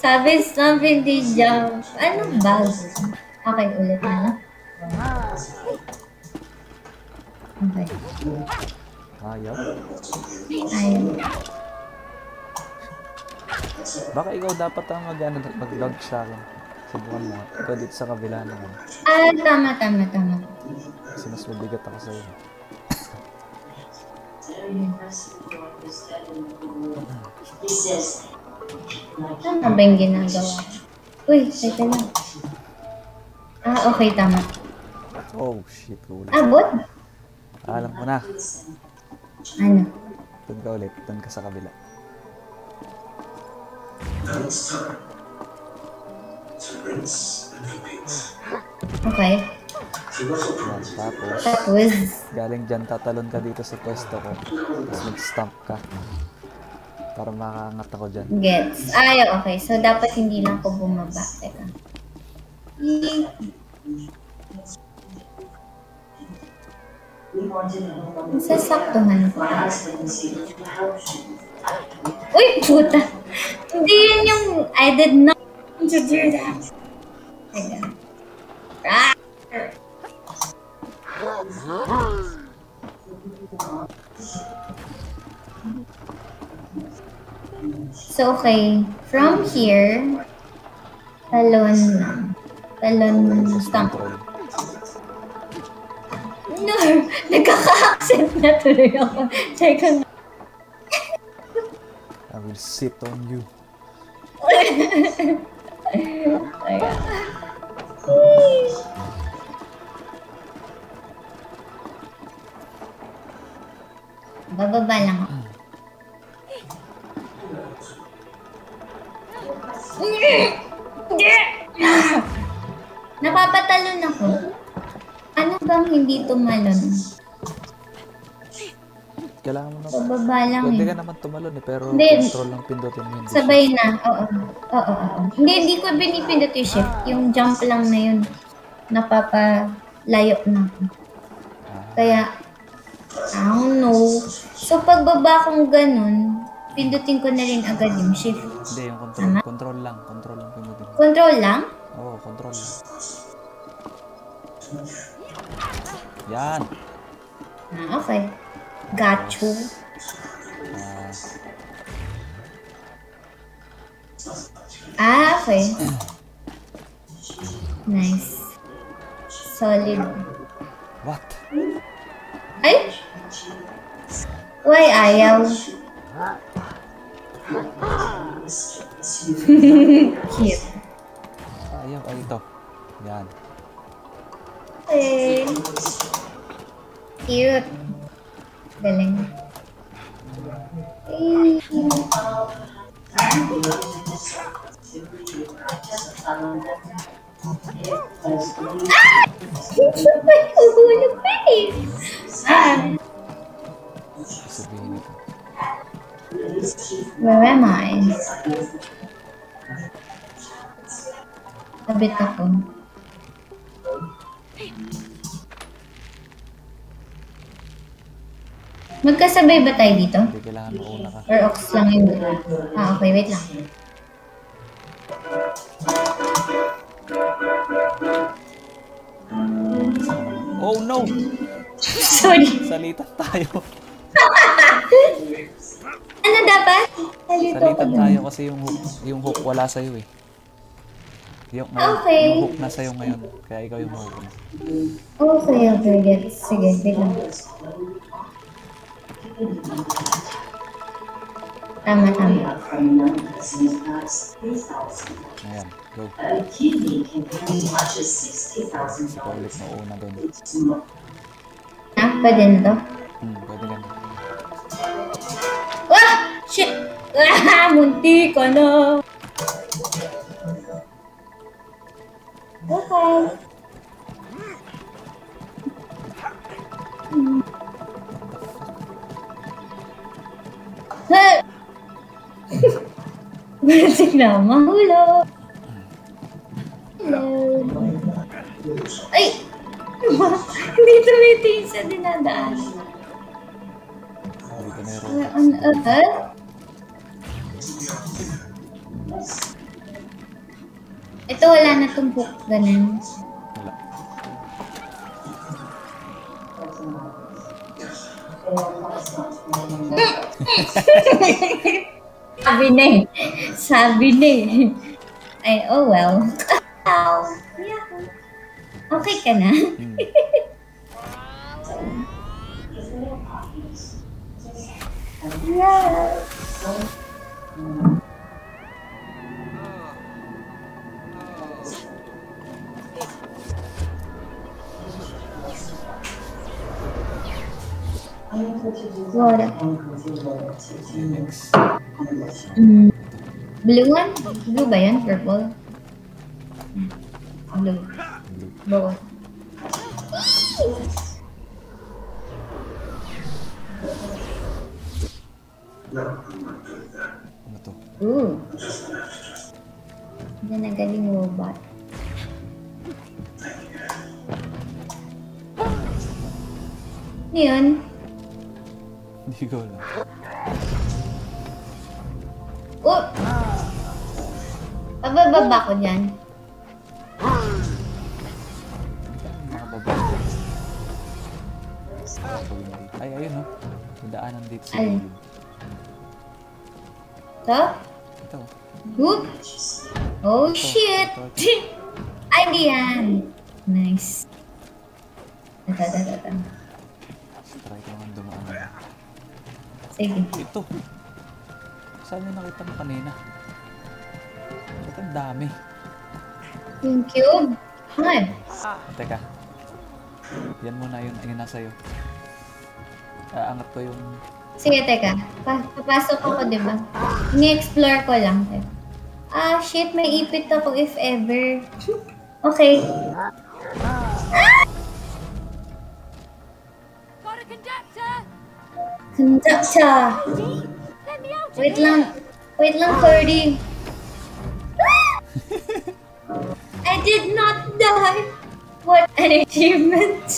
Sabi stomp hindi jump. Anong bag? Okay, ulit na. Okay. Ayaw. Ayun. Baka ikaw dapat ang mag, ano, mag-log sa akin. Subukan mo. Ikaw dito sa kabila naman. Ah, tama, tama, tama. Kasi mas mabigat ako sa'yo. Tama ba yung ginagawa? Uy, teka lang. Ah, okay, tama. Oh, shit. Ulit. Abot? Alam ko na. Ano? Doon ka ulit. Doon ka sa kabila. Now it's time to rinse and repeat. Okay. Tapos, Tapos, galing dyan, tatalon ka dito sa pwesto ko. Tapos mag-stamp ka. Para makaangat ako dyan. gets. Ay, okay. So, dapat hindi lang ako bumaba. Teka. Yee. Sasaktuhan ko. Uy, puta! Hindi yun yung... I did not mean to do that. So, okay. From here, talon lang. Talon stamp. No! Nagkaka-accent na tuloy ako. Teka nga. I will sit on you. Bababa lang ako. Napapatalon ako. Ano bang hindi tumalon? Kailangan mo na. Bababa lang Pwede eh. ka naman tumalon eh, pero Hindi. control lang pindutin mo hindi Sabay na. Oo. Oo, oo. Hindi, hindi ko binipindot yung shift. Yung jump lang na yun. Napapalayo na ako. Kaya, I don't know. So, pagbaba kong ganun, pindutin ko na rin agad yung shift. Hindi, yung control. Tama? Control lang. Control lang pindutin. Control lang? Oo, control lang. Yan. Ah, okay. Got you. Ah, okay. Nice. Solid. what? Ay! Why ayaw? Cute. Ayaw, ay ito. Yan. Okay. Cute. Galing. Ah! Pa. Where am I? Sabit ako. Magkasabay ba tayo dito? Hindi kailangan mauna ka. Or ox lang yung... Ah, okay. Wait lang. Oh no! Sorry. Salitan tayo. Ano dapat? Salitan dun. tayo kasi yung hook, yung hook wala sa'yo eh. Yung, Okay. yung hook na sa'yo ngayon. Kaya ikaw yung hook na. Okay, okay. Sige, lang. Tama, tama. Ayan, go. A kidney can pay as much as $60,000 Ikaw ulit mauna doon. Ah, pwede na to? Hmm, pwede na. Wah! Shit! Ah, munti ka na! Okay. Hmm. Na mahulog. Hello. Ay! Hindi tumitingin sa dinadaan. Uh, on earth? Ito wala na hook, ganun. Sabi na eh. Sabi na eh. Ay, oh well. Ow. Yeah. Okay ka na? Hmm. yeah. What? Next. Mm. Blue one? Blue ba yan? Purple? Blue. Blue. Ano to? Ooh. Hindi na galing robot. Hindi ko alam. Oh! Pababa ba ko dyan? Nakababa ko. Ay, ayun o. Oh. May daanan dito sa Ay. gilid. Ito? Ito. Oops! Oh, shit! Ito, Nice. Ito, ito, ito. Try ko naman dumaan. Sige. Ito. Saan mo nakita mo kanina? Ba't ang dami? Yung cube? Ay, Teka. Yan muna yun. Yung nasa iyo. Aangat ko yung... sige, teka. Pa papasok ako, di ba? Ni-explore ko lang. Teka. Ah, shit, may ipit ako if ever. Okay. Got a conductor! Conductor! Wait lang. Wait lang, Cody. I did not die. What an achievement.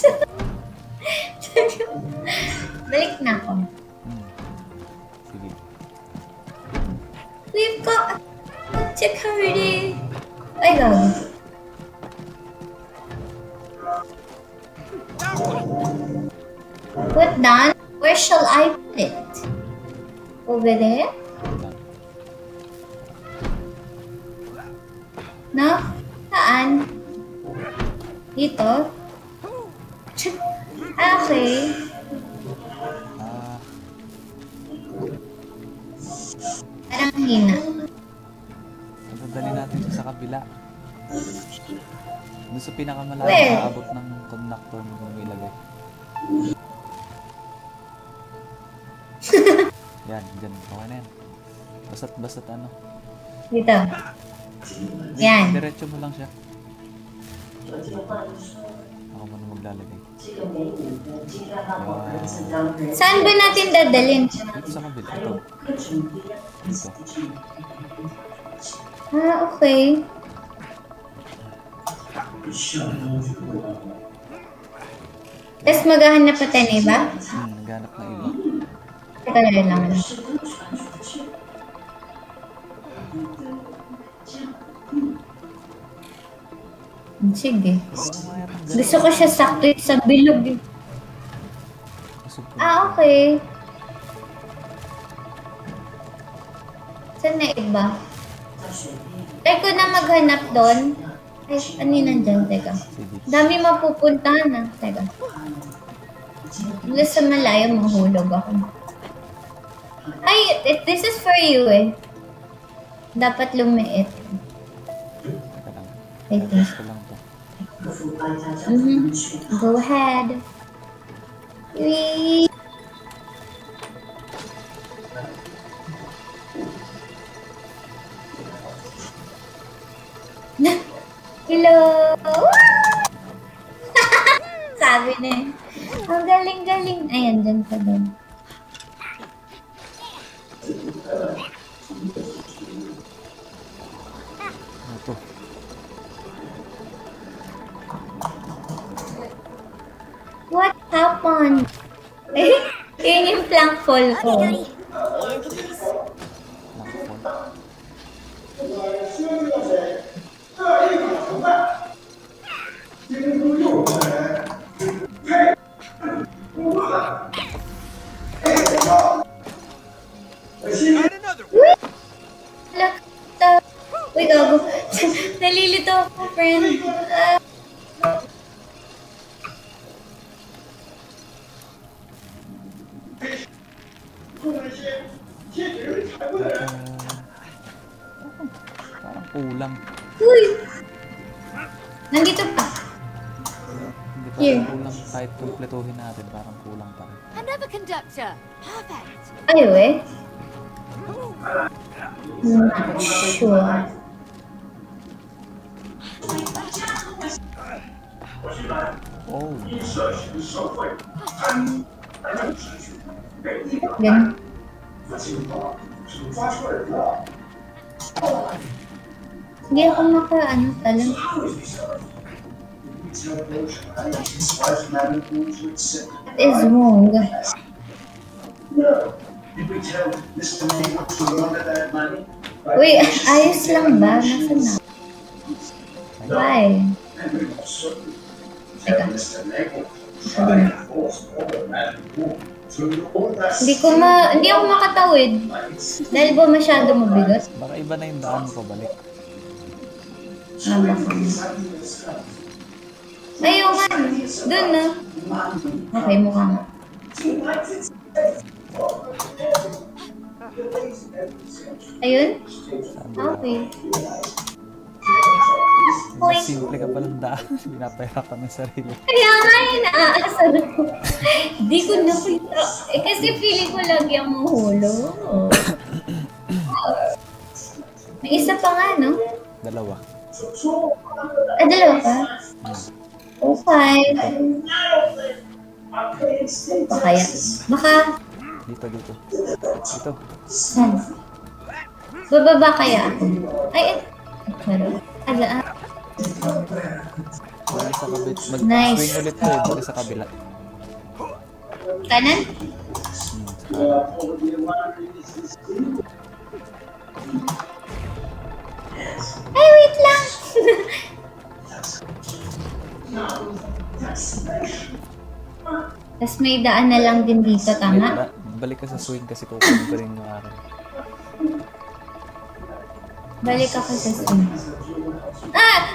Balik na ako. We've got to Cody. Ay, gago. Put down? Where shall I put it? Over there? No? Saan? Dito? Okay. Parang hina. Dadali natin siya sa kabila. Doon sa pinakamalayo Where? aabot ng conductor mo kung ilagay. yan, dyan. Okay na yan. Basta't, basta't ano. Dito. Yan. Diretso mo lang siya. Ako muna maglalagay. Saan ba natin dadalhin? Dito sa kabila. Ito. Dito. Ah, okay. Tapos maghahanap pa tayo iba? Hmm, naghanap na iba. Teka lang lang. Sige. Gusto ko siya sakto sa bilog. Ah, okay. Saan na iba? Try ko na maghanap doon. Ay, ano yun nandyan? Teka. Dami mapupuntahan na. Teka. Mula sa malayo, mahulog ako. Ay, this is for you eh. Dapat lumiit. Ko lang to. Mhm. Go ahead. Wee. Hello! Sabi na eh. Ang galing-galing. Ayan, dyan pa doon. Ito. What happened? Eh, yun yung plank fall ko. Another conductor! Perfect! Ayo eh. Not sure. Oh, Ganun. Hindi ako maka, ano, talang. What is wrong? Uy, ayos lang ba? Nasaan na? Why? Hindi ko ma... Hindi ako makatawid. Dahil ba masyado mabigat? Baka iba na yung daan pabalik. Ah, baka. Ayun nga. Doon na. Okay, mukhang. Ayun? Okay. Point. Simple ka palang daan. Pinapahirapan ng sarili. Kaya nga yun, naaasar ko. Di ko nakita. Eh, kasi feeling ko lagi ang mahulo. May isa pa nga, no? Dalawa. Ah, dalawa pa? Oh, five. Pa kaya? Baka, Dito, dito. Dito. saan? Bababa kaya ako? Ay. Ano? Ala, ah. Balik sa kabila. Mag Nice. swing ulit ko. Balik sa kabila. Kanan? Ay, wait lang! Tapos may daan na lang din dito, tama? Ba- balik ka sa swing kasi kukunin ko rin yung akin. Balik ako sa swing. Ah!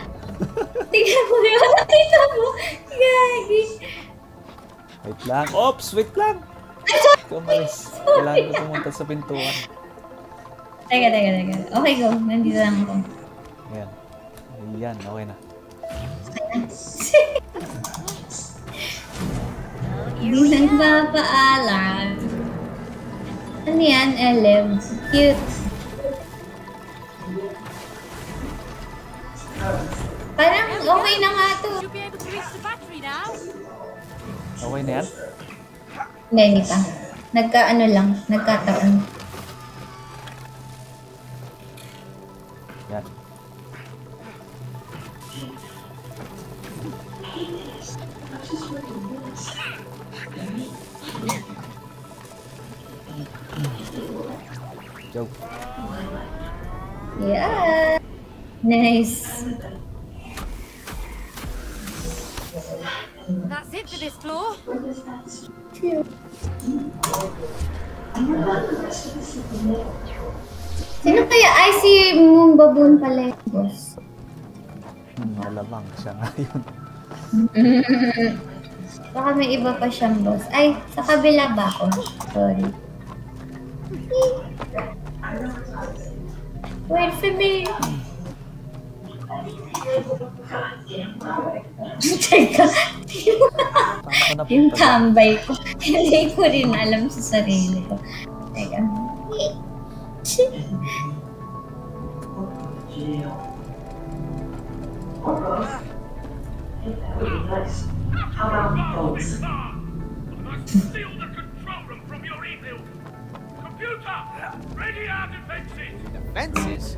Tingnan mo yun! Nakita mo! Gagi! Wait lang. Oops! Wait lang! Ikaw umalis. Kailangan ko pumunta sa pintuan. Teka, teka, teka. Okay, go. Nandito lang ako. Ayan. Ayan, okay na. Hindi nagpapaalam. Ano yan, Elem? Cute. Parang okay na nga to. Okay na yan? Hindi, hindi pa. Nagka-ano lang, nagkataon. Joke. Yeah. Nice. That's it for this floor. Sino kaya? Ay, si Moon Baboon pala yung boss. Hmm, malamang siya nga yun. Baka may iba pa siyang boss. Ay, sa kabila ba ako? Sorry. Wait for me. Teka. Saan ako yung tambay ko. Hindi ko rin alam sa sarili ko. Teka. How about boats? Defenses. Defenses?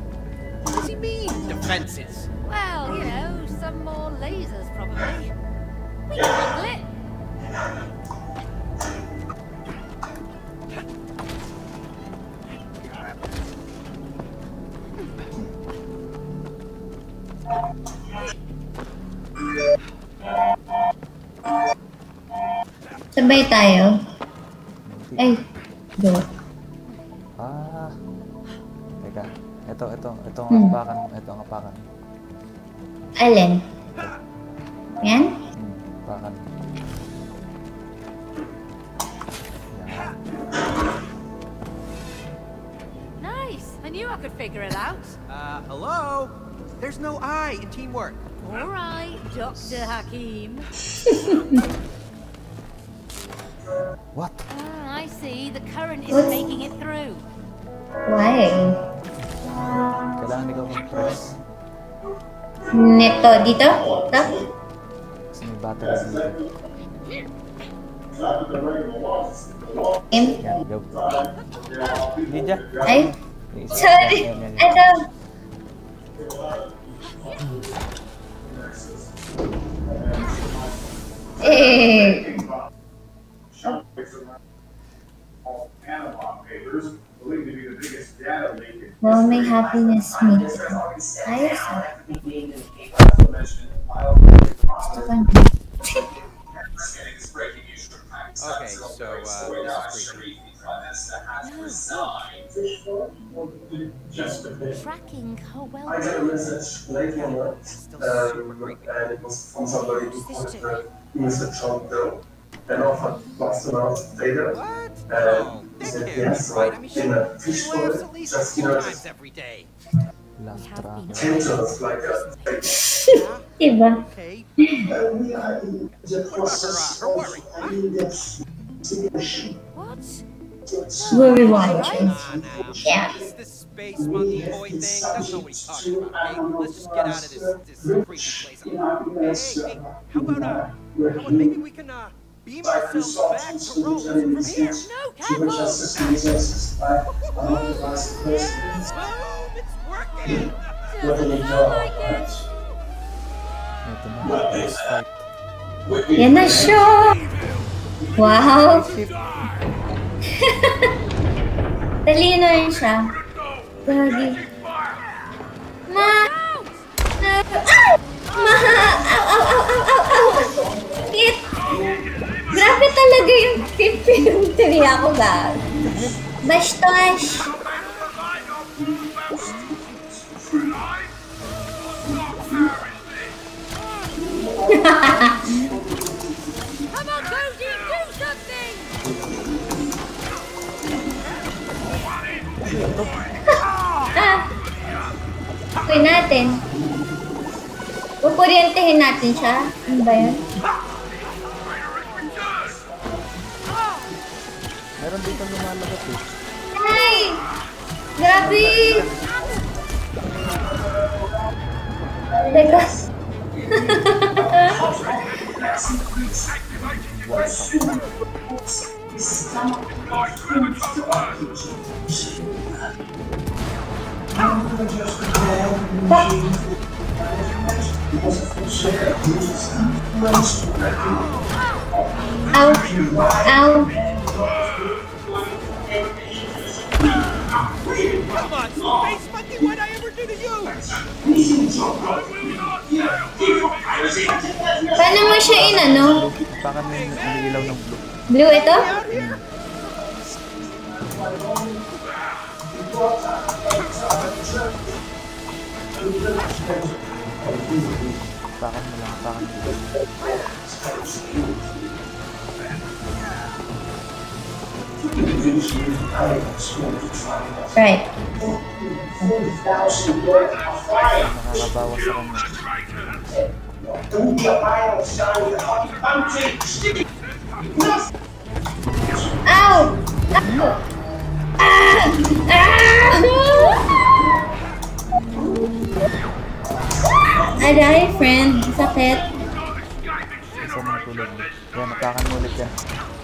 What does he mean, defenses? Well, you know, some more lasers probably. We can handle it. Sabay tayo. Ito, ito. Ito ang Hmm. apakan. Ito ang apakan. Alin? Yan? Hmm, apakan. Yan. Nice. I knew I could figure it out. Uh, hello? There's no I in teamwork. All right, Dr. Hakim. Neto, dito? Ito? Kasi may battery dito. M? Yan, go. Hindi dyan. Ay, Yung isa. sorry. Yan, yan, yan. Ito. Eh, Panama Papers, believed to be the biggest data leak in well, may happiness meets. Ayos ah. Okay, so uh, this is creepy. Tracking how well I got a message late one night, and it was from somebody who called to Mr. John Doe, and offered lots of hours later. And he said yes, right. In a fish toilet, just you know, every day. Laugh track. tenters like a baby. Diba? Okay. And we are in the process her of worry, huh? investigation. What? Worry watching. Ah, now. Yeah. This, this space monkey boy thing, that's not what he's talking about, okay? Let's just get out of this, this creepy place. Hey, hey, how about, uh, how about maybe we can, uh, beam ourselves back to Rome from here? No, Human careful! justice resources by unauthorized persons. Boom! It's working! Whether they Sound know like it. Ito na. Boss fight. Yan na siya! Wow! Talino yun siya. Gagi. Ma! Na! Ow! Ma! Ow, ow, ow, ow, ow, ow! Grabe talaga yung pipinutiri ako, gag. Bash-tosh! Come on, Cody, do something! Ah! Okay natin. Pukuryentehin natin siya. Ano ba yun? Meron dito lumalagat eh. Ay! Grabe! Teka. Ow! Ow! Come on, space monkey, I ever do to you? Paano mo siya inano? Baka may umiilaw ng blue. Blue ito? Out Takan mo lang. Right. Ow! Ow! Ah! Ah! Aray, friend. Sakit. Isa mo natulog mo. Yan, natakan mo ulit yan.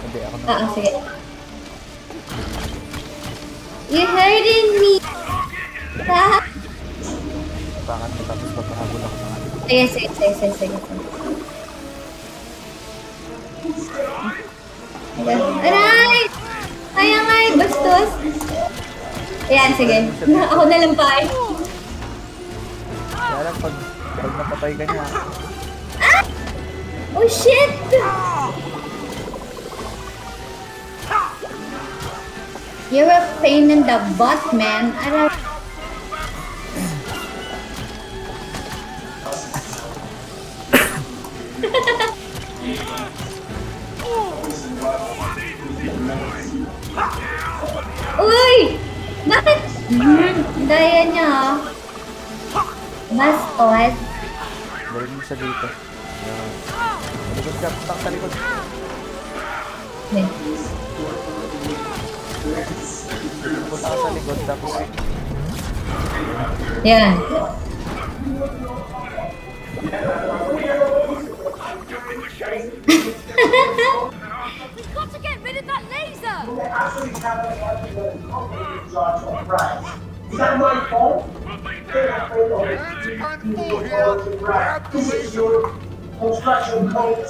Hindi, ako na. Ah, sige. You hurting me! Ah! Natakan mo tapos pagkahabol ako ng. Sige, sige, sige, sige, sige. Aray! Kaya nga bastos. Ayan, sige. Ako na lang pa eh. Kaya lang pag, pag napatay ka niya, Oh shit! You're a pain in the butt, man. Aray. Uy! Bakit? Hmm, daya niya ah. Bastos. Dali mo siya dito. Yan. Talikod ka, putak sa likod. Wait. Punta ka sa likod, tapos Yan. We've got to get rid of that laser! Is that my fault? This is your construction code.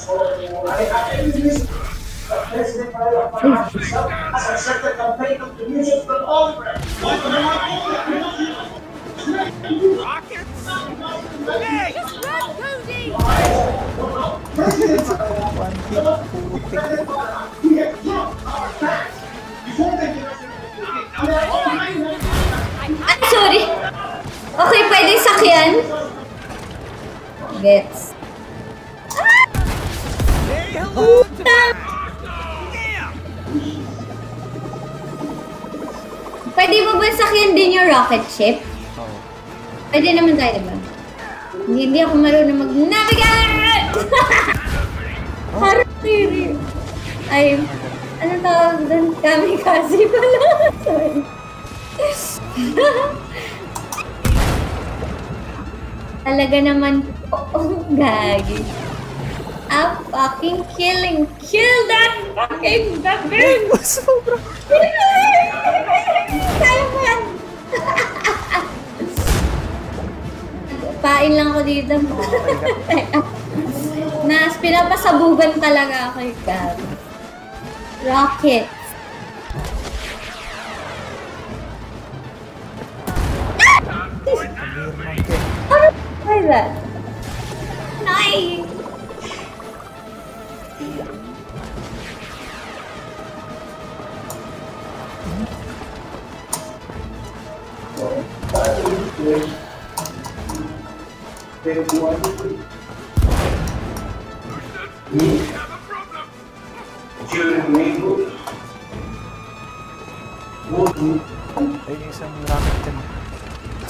I I didn't use President As I said, the campaign contributions from all the Rockets? Hey! Just run, Cody! I'm sorry. Okay, pwede sakyan? Gets. Ah! Pwede mo ba sakyan din yung rocket ship? Oo. Pwede naman tayo, diba? Hindi, hindi ako marunong mag-navigate! Theory. Ay, ano tawag doon? Kamikaze pala. Sorry. Talaga naman po. Oh, gagi. I'm fucking killing. Kill that fucking baboon! Sobra. Kaya mo yan. Pain lang ako dito. Nas, pinapasabugan talaga ako eh, Gab. Rocket. Ano ba that? Nice! Ay, yung isang rocket dyan.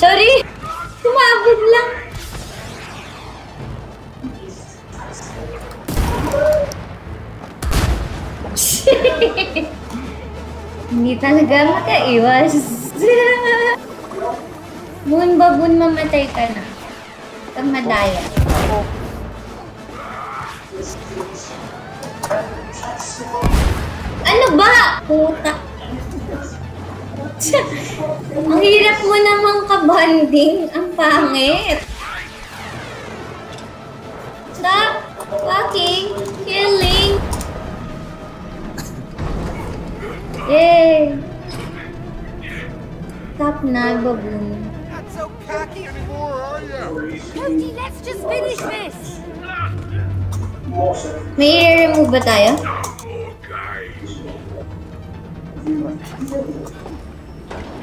Sorry! Sumabog lang. Hindi talaga makaiwas. Moon babun mamatay ka na. Kang madaya. Ano ba? Puta. Ang hirap mo namang kabanding. Ang pangit. Stop fucking killing. Yay. Stop na, baboon. Not so cocky anymore, are you? Cody, let's just finish this! May remove ba tayo?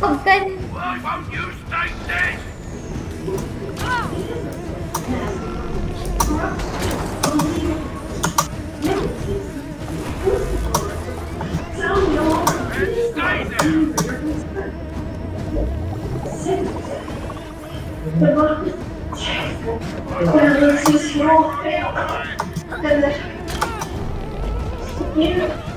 Ay, Huwag ka. Why won't you stay dead? Stay there!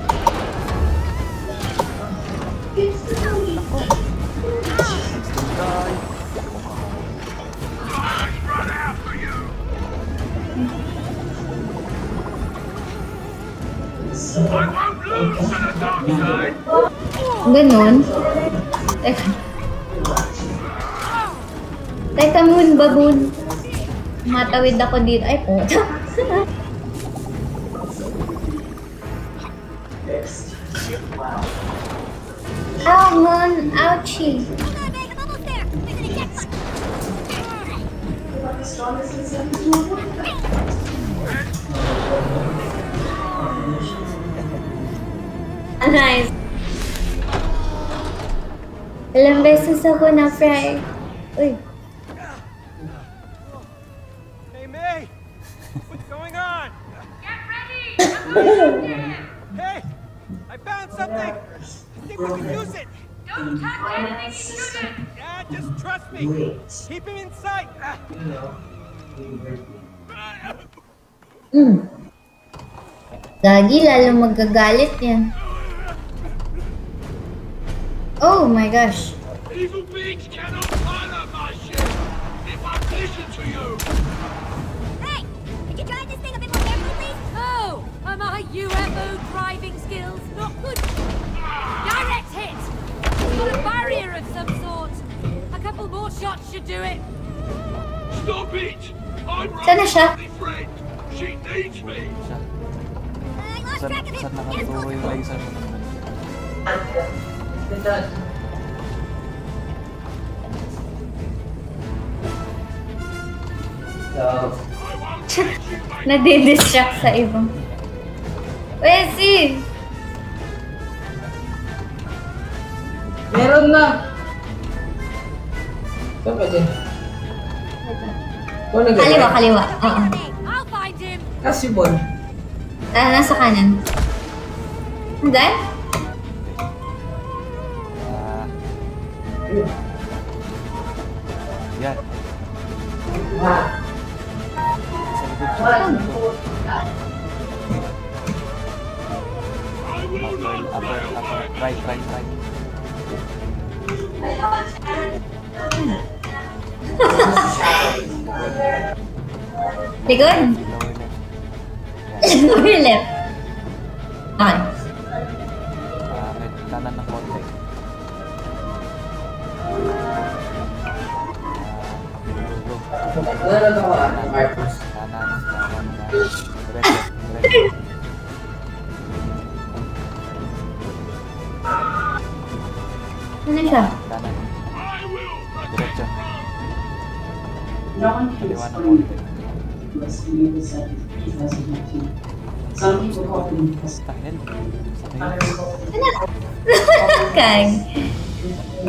Ganon. Teka. Teka, moon, baboon. Matawid ako dito. Ay, puta. Ow, moon. Ouchie. Hold on, nice. Ilang beses ako na fry. Uy. Hey, May! What's going on? Get ready! Hey! I found something! I think we can use it! Don't touch anything! Yeah, on, just trust me. Keep him in sight. Mm. Gagi, lalo magagalit yan. Oh my gosh. Evil beings cannot pilot my ship if I listen to you. Hey! Could you drive this thing a bit more carefully, please? Oh, are my UFO driving skills not good? Ah! Direct hit! We've got a barrier of some sort. A couple more shots should do it. Stop it! I'm Sana siya? Rose's friend. She needs me. Uh, siya. I lost track of him. saan Get him closer. yung laser? Nadidistract sa ibang. Wesi! Meron na! Saan ka dyan? Ano Kaliwa, kaliwa. Oo. Find him. Kasi boy. Ah, nasa kanan. Hindi? Yan. Sa likod siya. Upper, upper, upper. Right, right, right. Lower left. Lower left. Okay. No one cares ng for you konti. unless you live inside it as you have to. Some people call them others call.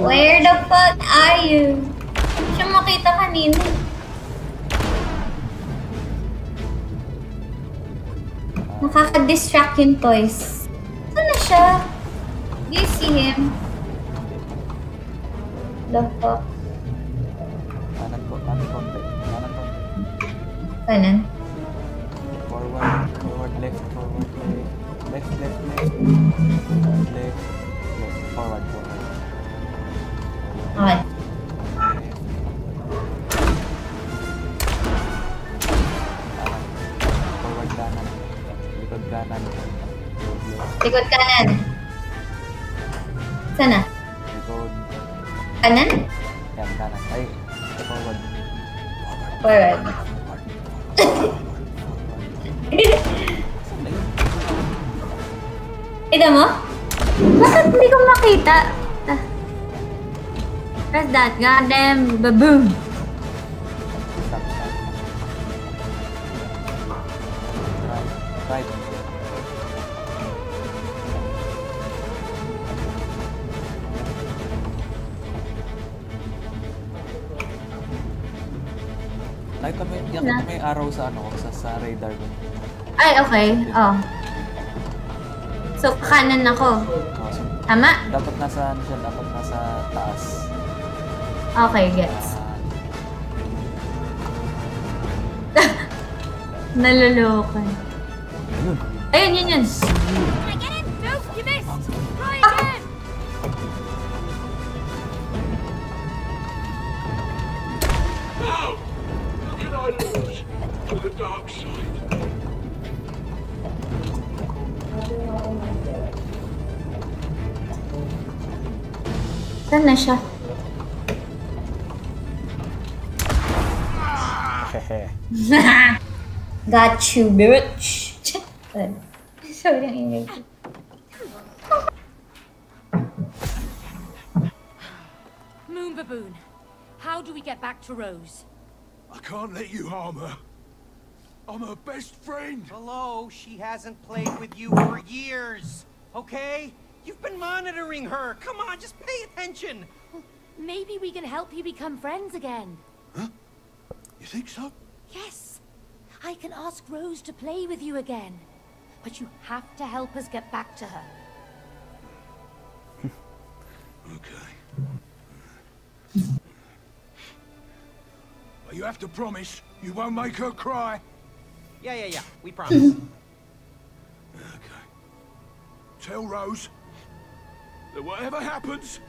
Where the fuck are you? Siya makita kanina. Nakaka-distract yung toys. Saan na siya? Do you see him? The fuck? Kanan? Forward, forward, left, forward, left. Left, left, left. Left, left. Forward, forward. Okay. Forward kanan. Likod kanan. Likod kanan. Goddamn baboon. Nakita mo yung, Na? may arrow sa ano, sa, sa radar ko. Ay, okay. Oh. So, kanan ako. Tama? dapat nasa ano siya, dapat. Okay, gets. Nalulukan. ayun. Yun, yun. Did I get Got you, bitch. Sorry ang image. Moon Baboon, how do we get back to Rose? I can't let you harm her. I'm her best friend. Hello, she hasn't played with you for years. Okay? You've been monitoring her. Come on, just pay attention. Maybe we can help you become friends again. Huh? You think so? Yes. I can ask Rose to play with you again. But you have to help us get back to her. Okay. You have to promise you won't make her cry. Yeah, yeah, yeah. We promise. Okay. Tell Rose that whatever happens,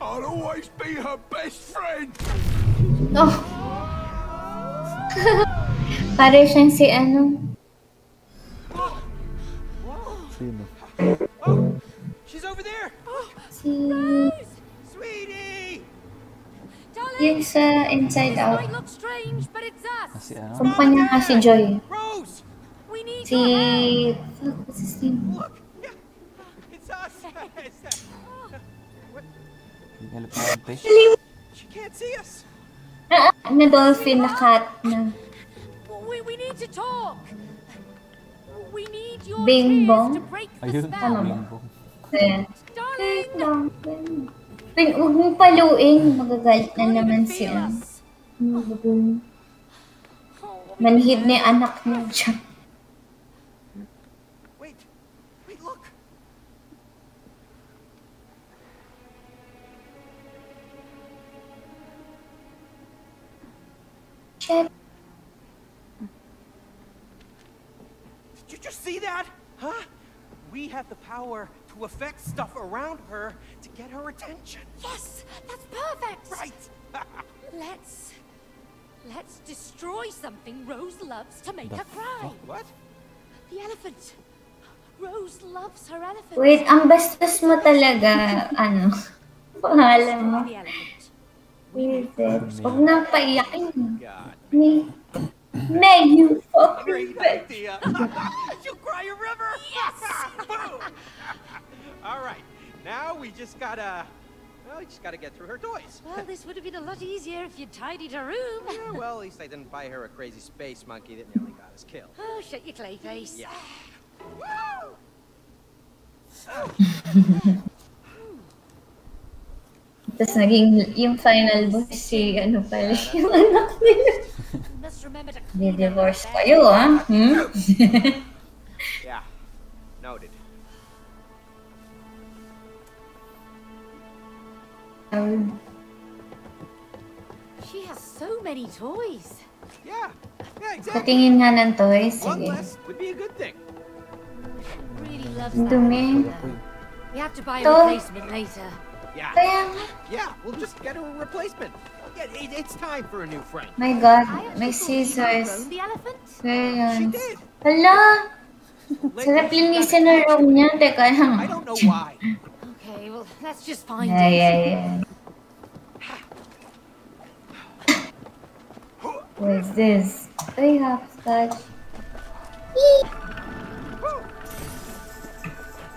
I'll always be her best friend. Oh. Pare siyang si ano. Sino? She's over there. Si... Sweetie. Yung sa Inside Out. Might look strange, but it's us. Kasi ano? Kumpanya nga si Joy. Rose. Si... Fuck, what's his name? It's us. It's Yung elepante. She can't see us. Ah, na dolphin na cat na. We, we need to talk. We need your Bing tears bong? to break the Ayun, spell. Tama ba? Kahit lang. Pin, huwag mong paluin. Magagalit na naman si ano. Ano ba dun? Manhid ni anak niya look. Shit. You see that? Huh? We have the power to affect stuff around her to get her attention. Yes, that's perfect. Right. Let's let's destroy something Rose loves to make The her cry. What? The elephant. Rose loves her elephant. Wait, ang bastos mo talaga. Ano? Pangalan mo? The elephant. Wizard. Huwag nang paiyakin. God. May... May you fucking Great bitch. idea. you cry a river. Yes. Boom. All right. Now we just gotta. Well, we just gotta get through her toys. Well, this would have been a lot easier if you'd tidied her room. Yeah, well, at least I didn't buy her a crazy space monkey that nearly got us killed. Oh, shut your clay face. Yeah. Tapos naging yung final boss si ano pala yung anak nila. You must remember to clean up Di-divorce that kayo ah. Hmm? Yeah. Noted. Um, She has so many toys. Yeah. Yeah, exactly. Patingin nga ng toys. One Sige. less would be a good thing. Really loves Ang that. dumi. We have to buy a replacement later. Yeah. Kaya. Yeah, we'll just get a replacement. Yeah, it, it's time for a new friend. My God, my may actually thought scissors. the elephant. Crayons. did. Hala! Lately, Sarap she's linisin got- ng room niya. Teka lang. I don't know why. Okay, well, let's just find Ay, it. ay, ay. What's this? Ay, hopscotch.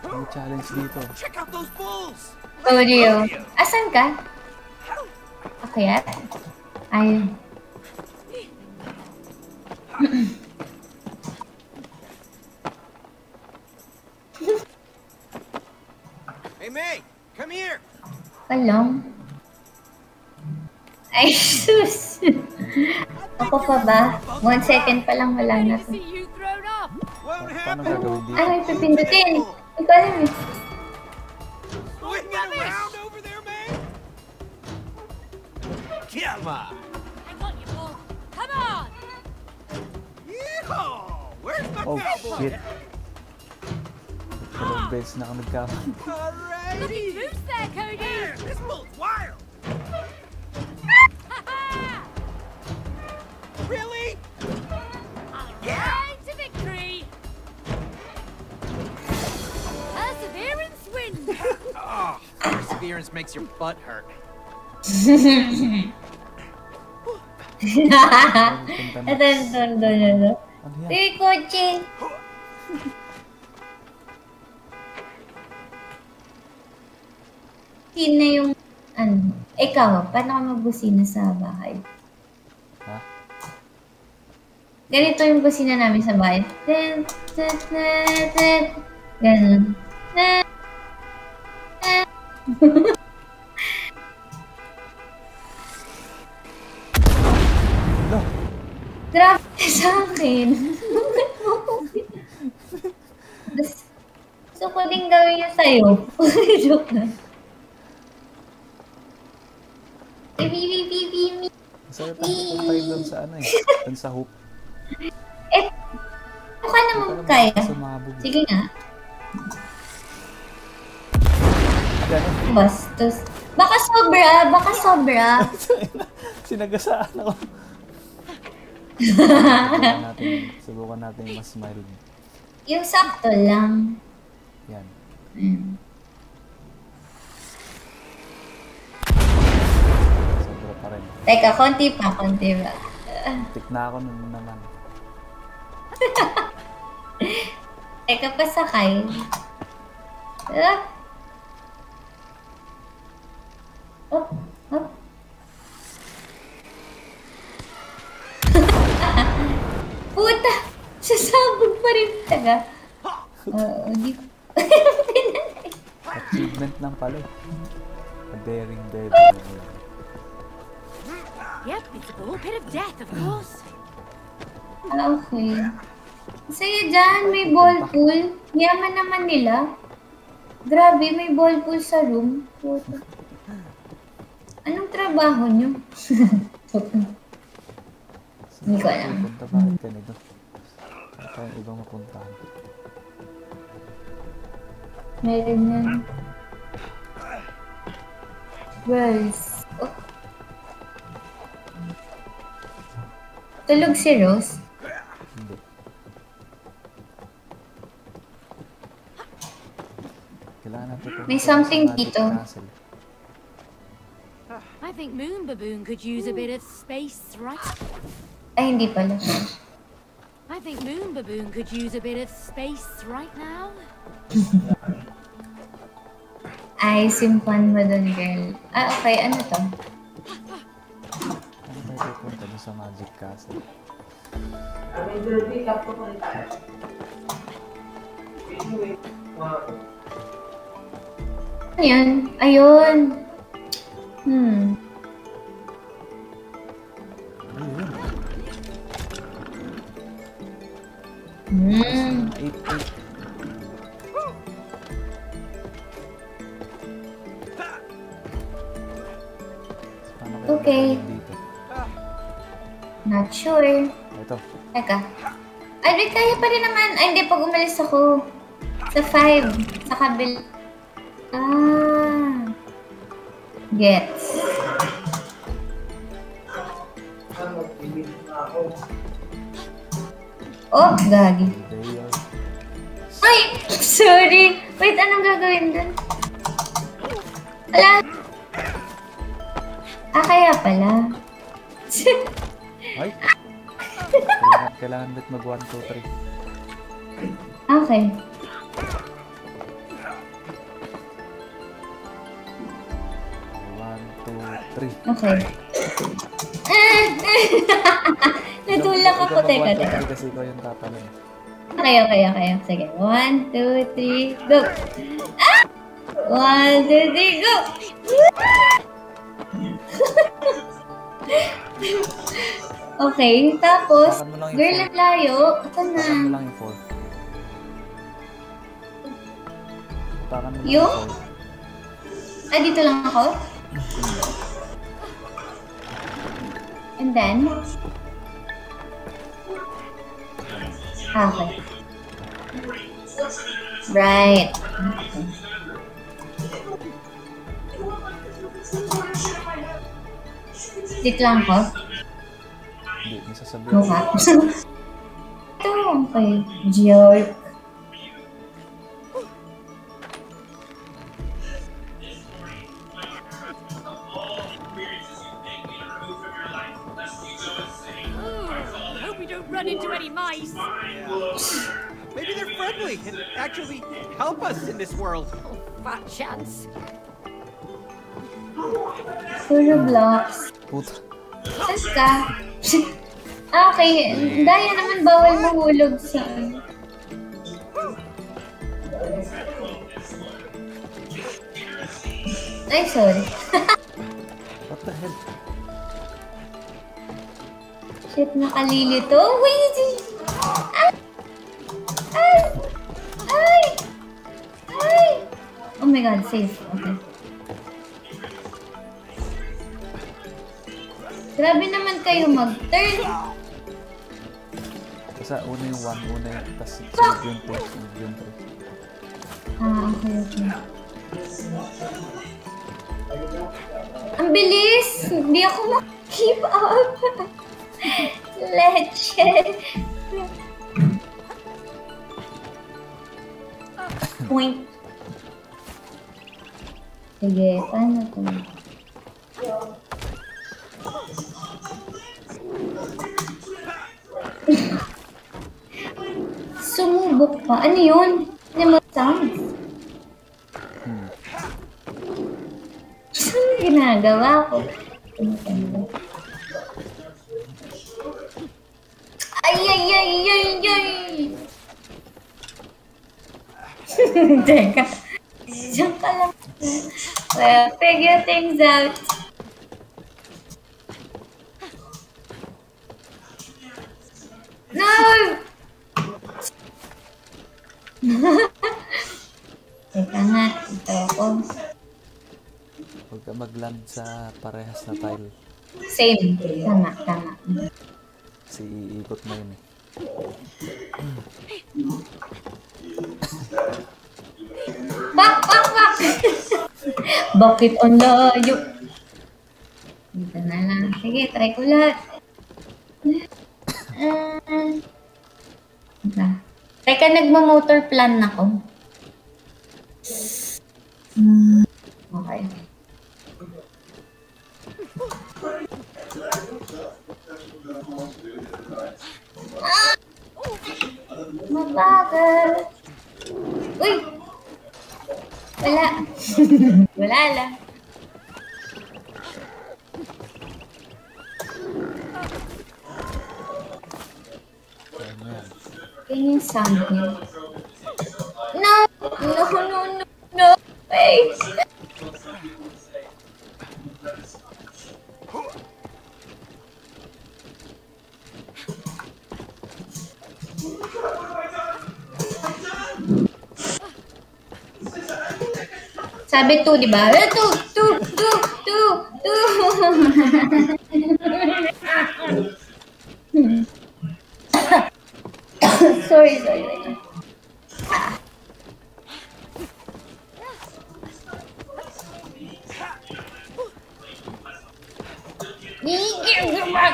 May challenge dito. Check out those bulls. Audio. Asan ka? Akyat? Ayun. Hey, May, come here. Palong. Ay, sus! Ako pa ba? One second pa lang wala na to Paano gagawin dito? Ay, pipindutin. Ko alam eh. Come on. I got you, Paul. Come on. Yeehaw! Where's my Oh, cowboy? shit. Dalawang beses na ako nagkamali. Alrighty. Looking loose there, Cody. Man, this bull's wild. Really? yeah. to victory. Perseverance wins. Oh, perseverance makes your butt hurt. Ito, ito, ito, ito. Ano? Uy, kotse! Sino yung, ano, ikaw, paano ka magbusina sa bahay? Ha? Ganito yung busina namin sa bahay. Ten, ten, ten, ten. Ganun. Grabe sa akin. Gusto ko din gawin yun sa'yo. Joke bi. Sa'yo tayo yun doon sa ano eh. Doon sa hoop. Eh, mukha naman kaya. Sige nga. Bastos. Baka sobra, baka sobra. Sinagasaan ako. Subukan natin, subukan natin mas mild. Yung sakto lang. Yan. Mm. Sobra pa rin. Teka, konti pa, konti pa. Tik na ako nun naman. Teka, pasakay. Ah. Oh, Puta! Sasabog pa rin taga. Oo, di ko. Achievement lang pala eh. A daring devil. Yep, it's a ball pit of death, of course. Ah, okay. Sa'yo dyan, may ball pool. Yaman naman nila. Grabe, may ball pool sa room. Puta. Anong trabaho nyo? Hindi ko alam. Punta bakit ganito? Wala tayong ibang mapuntahan. Meron yan. Rose. Oh. Tulog si Rose? Hindi. Kailangan natin May something dito. I think Moon Baboon could use a bit of space right. Ay, hindi pala. I think Moon Baboon could use a bit of space right now. Ay, simpan mo dun, girl. Ah, okay. Ano to? Ano tayo pupunta doon sa Magic Castle? May derby cup ko pa rin tayo. Ano yan? Ayun. Hmm. Hmm. 8-8. Paano kaya Okay. Not sure. Ito. Teka. Ay, wait, kaya pa rin naman. Ay, hindi. Pag umalis ako. Sa 5. Sa kabil... Ah. Gets. Oh, gagi. Ay! Sorry! Wait, anong gagawin dun? Wala. Ah, kaya pala. Ay! kailangan, kailangan mag 1, 2, 3. okay. Two, three. Okay. Natulak ako. Teka, teka. Kasi ikaw yung tatanong. Okay, okay, okay. Sige. One, two, three, go! Ah! One, two, three, go! okay, tapos, girl four. ang layo. Ito na. Takan mo lang yung 4. Takan mo lang Yung? yung 4. Ah, dito lang ako? And then? Ah, Okay. Right. Dito lang ako? Hindi, may sasabihin. Mukha. Ito, okay. Jerk. Run into any mice. Maybe they're friendly and actually help us in this world. Fat chance. Puro blocks. Puta. Saan ka? Ah, okay. Daya naman bawal mahulog sa... Ay, sorry. What the hell? Shit, nakalilito. Wait! Ay! Ay! Ay! Ay! Oh my god, safe. Okay. Grabe naman kayo mag-turn. Kasi una yung 1, una yung, tapos sunod yung 2, sunod yung 3. Ah, okay, okay. Ang bilis! Hindi ako ma-keep up. Leche. Point. Sige, paano to? Sumubok pa. Ano yun? Ano mo sounds? Ano ginagawa ko? Ay, ay, ay, ay, ay! Teka. Diyan ka lang. Well, figure things out. No! Teka nga, ito ako. Huwag ka mag-land sa parehas na tile. Same. Tama, tama. Kasi iikot na yun eh. Bak, bak, bak! Bakit ang layo? Dito na lang. Sige, try ko lahat. Ah. Teka. Nagma-motor plan ako. Hmm, Okay. Ah! Mabagal. Uy! Wala. Wala lang. Sound. No! No, no, no, no! Wait! Sabi 2, di ba? 2, 2, 2, 2, 2. sorry, sorry. sorry. Gigil naman!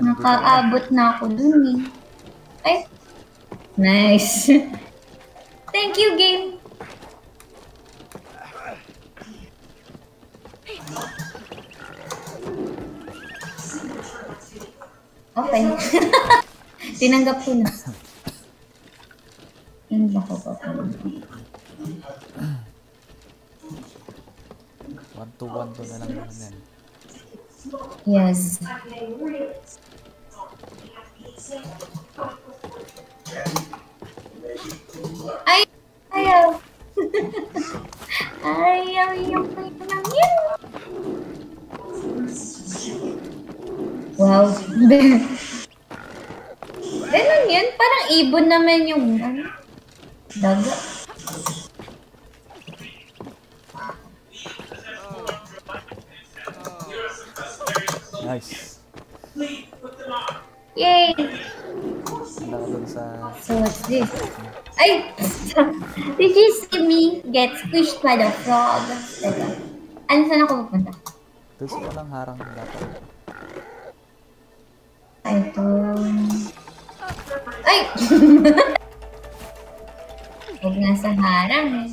Nakaabot na ako dun eh. Ay. Nice. Thank you, game. Okay. Tinanggap ko na. Ano ba ko pa One to one to na lang naman yan. Yes. Ay! Ayaw! Ayaw yung lang yun! Wow! Ganun yun? Parang ibon naman yung ano, daga. Nice. Yay! Wala ka dun sa... So what's this? Ay! Did you see me get squished by the frog? Teka. Ano saan ako pupunta? Dun sa walang harang dapat. Ay, ito. Ay! Huwag nga sa harang eh.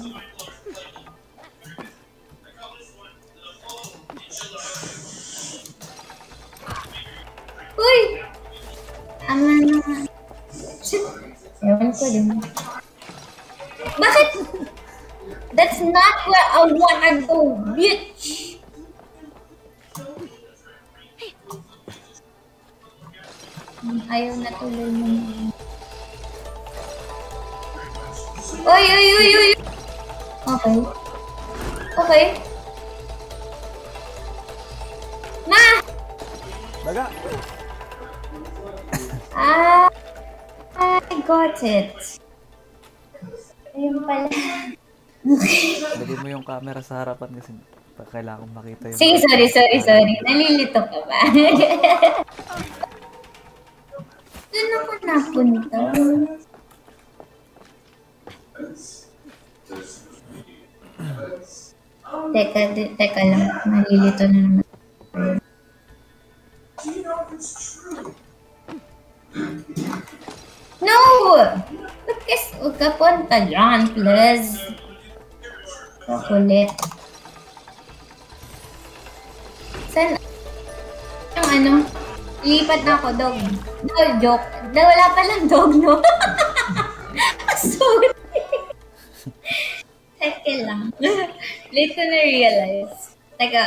Uy! Tama naman. Ewan ko din. Bakit? That's not where I wanna go, bitch! Ayaw na tuloy mo. Oy, oy, oy, oy! Okay. Okay. Daga! Ah, I got it. Ayun pala. Okay. Lagay mo yung camera sa harapan kasi kailangan kong makita yung... Sige, sorry, sorry, sorry. Nalilito ka ba? Doon ako napunta. Teka, te- teka lang. Nalilito na naman. No! Bakit huwag ka punta dyan, please? Kakulit. Saan? Yung ano? Lipat na ako, dog. No, joke. Da, wala palang dog, no? Sorry. Teka lang. Late ko na-realize. Teka,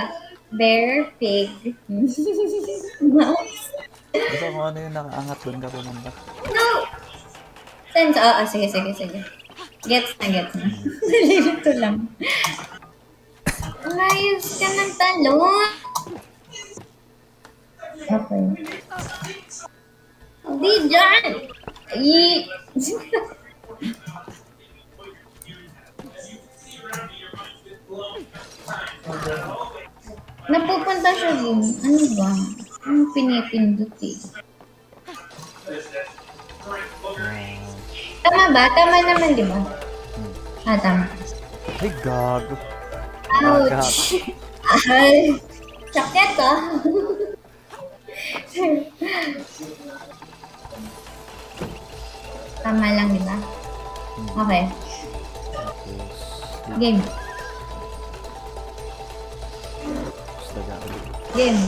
bear, pig, mouse. Gusto ko ano yung nakaangat doon ka pumunta. No! Saan sa... Ah, sige, sige, sige. Gets na, gets na. Nalilito lang. Umayos ka ng talon. Okay. Hindi dyan! Ay! Napupunta siya dun. Ano ba? Ano pinipindot eh? Tama ba? Tama naman, di ba? Ah, tama. Ay, gago. Ouch! Ay! Sakit ah! Tama lang, di ba? Okay. Game. Game.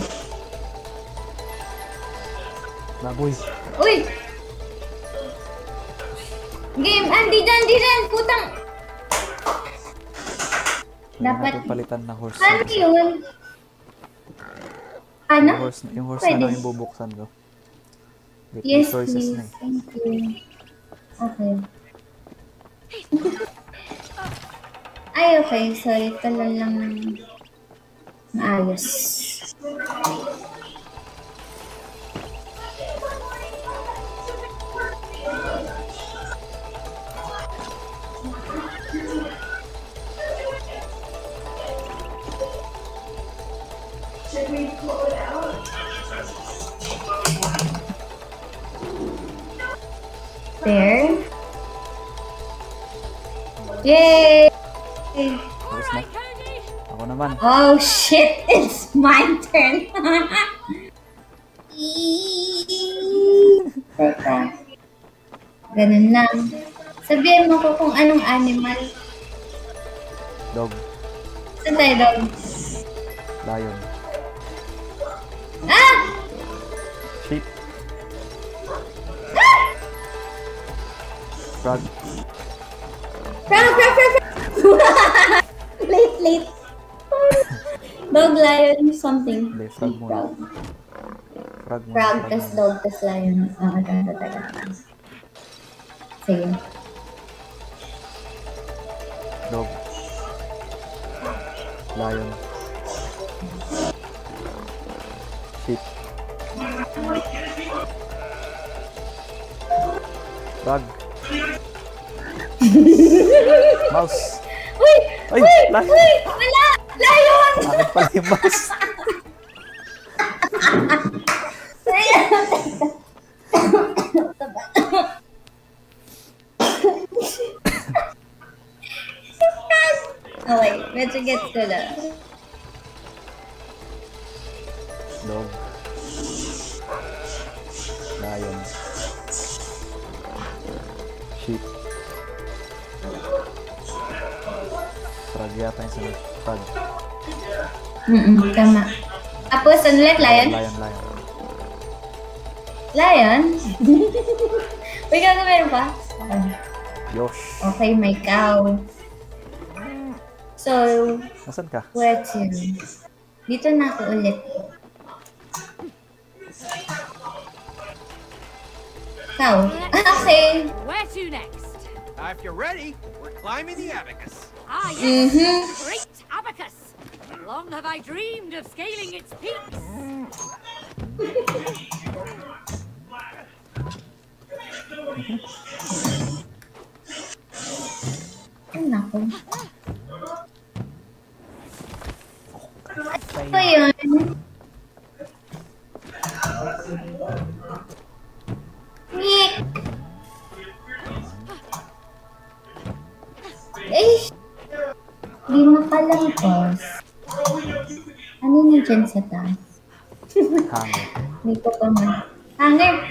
Baboy. Uy! Game! Andi dyan, andi dyan! Putang! Dapat... Palitan na horse. Ano yun? Ano? Yung horse, yung horse Pwede. na lang yung bubuksan ko. Yes, choices please. na eh. Thank you. Okay. Ay, okay. Sorry. Talon lang maayos. Should we pull There. Yay! Tapos na. Ako naman. Oh shit! It's my turn! Teka. Ganun lang. Sabihin mo ko kung anong animal. Dog. Saan tayo, dog? Lion. Ah! Frog. Frog, frog, frog, frog! late, late. Dog, lion, something. Hindi, frog. Frog. Frog. Frog, tas dog, tas lion. Ah, ganda talaga. Sige. Dog. Lion. Sheep. Frog. Mouse. Uy! Ay, uy! Uy! Wala! Lion! Akin pala yung mouse. okay, medyo gets ko na. Dog. Yata yung sunod. Frog. Mm tama. Tapos, ano ulit, lion? Lion, lion. Lion? Uy, gago meron pa? Okay. Yosh. Okay, my cow. So, Nasaan ka? where to? Dito na ako ulit. Cow. Okay. Where to next? If you're ready, we're climbing the abacus. Ah, yes. Mhm. Great abacus. Long have I dreamed of scaling its peaks. Ay, naku. Dyan sa taas? Hangin. Hindi ko pa man. Hanger!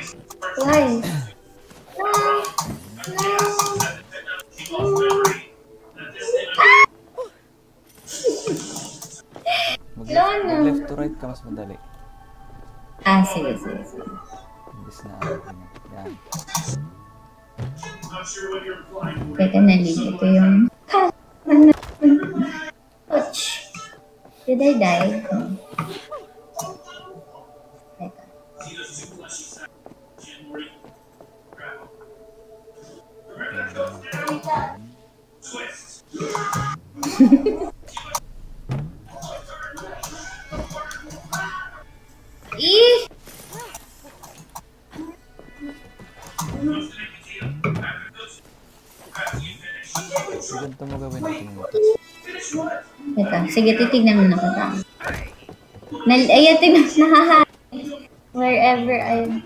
Sige, titignan mo na kita. Nal ay, tingnan, nahaha. Wherever I...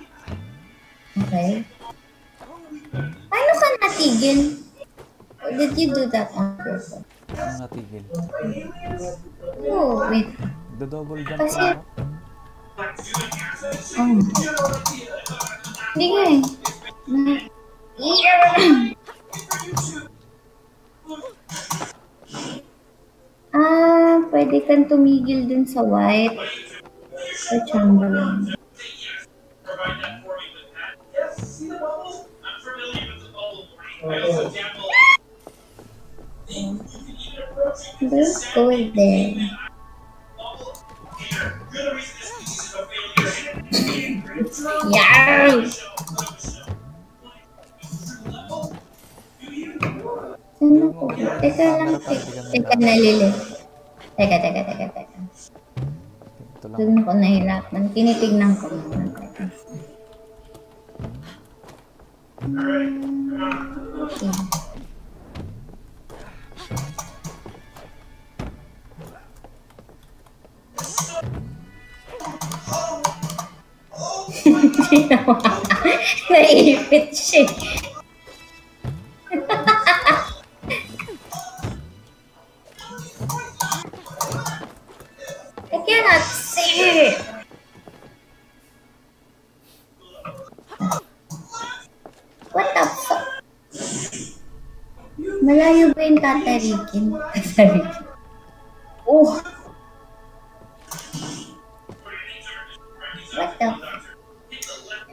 dun white. Sa Chamberlain. Don't go there. Yeah! Ano ko? Teka lang, teka, teka nalili. Teka, teka, teka, teka. Doon ako nahirapan. Tinitignan ko muna. Okay. Naipit siya. I cannot it. What the fuck? Malayo ba yung tatarikin? Tatarikin. Oh! What the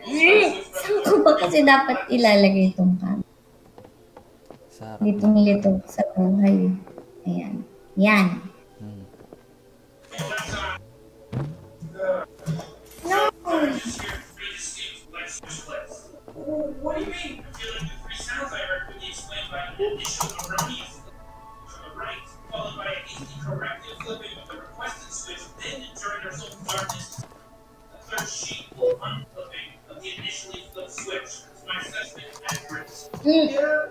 Mm, Saan ko ba kasi dapat ilalagay itong cam? Sa harap. Ditong lito sa buhay. Ayan. Yan. Hmm. No! What do you mean? I feel like the three sounds I heard could be explained by an initial erroneous from the right, followed by a hasty corrective flipping of the requested switch, then during the result of darkness, a third sheet will unflipping of the initially flipped switch. Is my assessment accurate? Mm.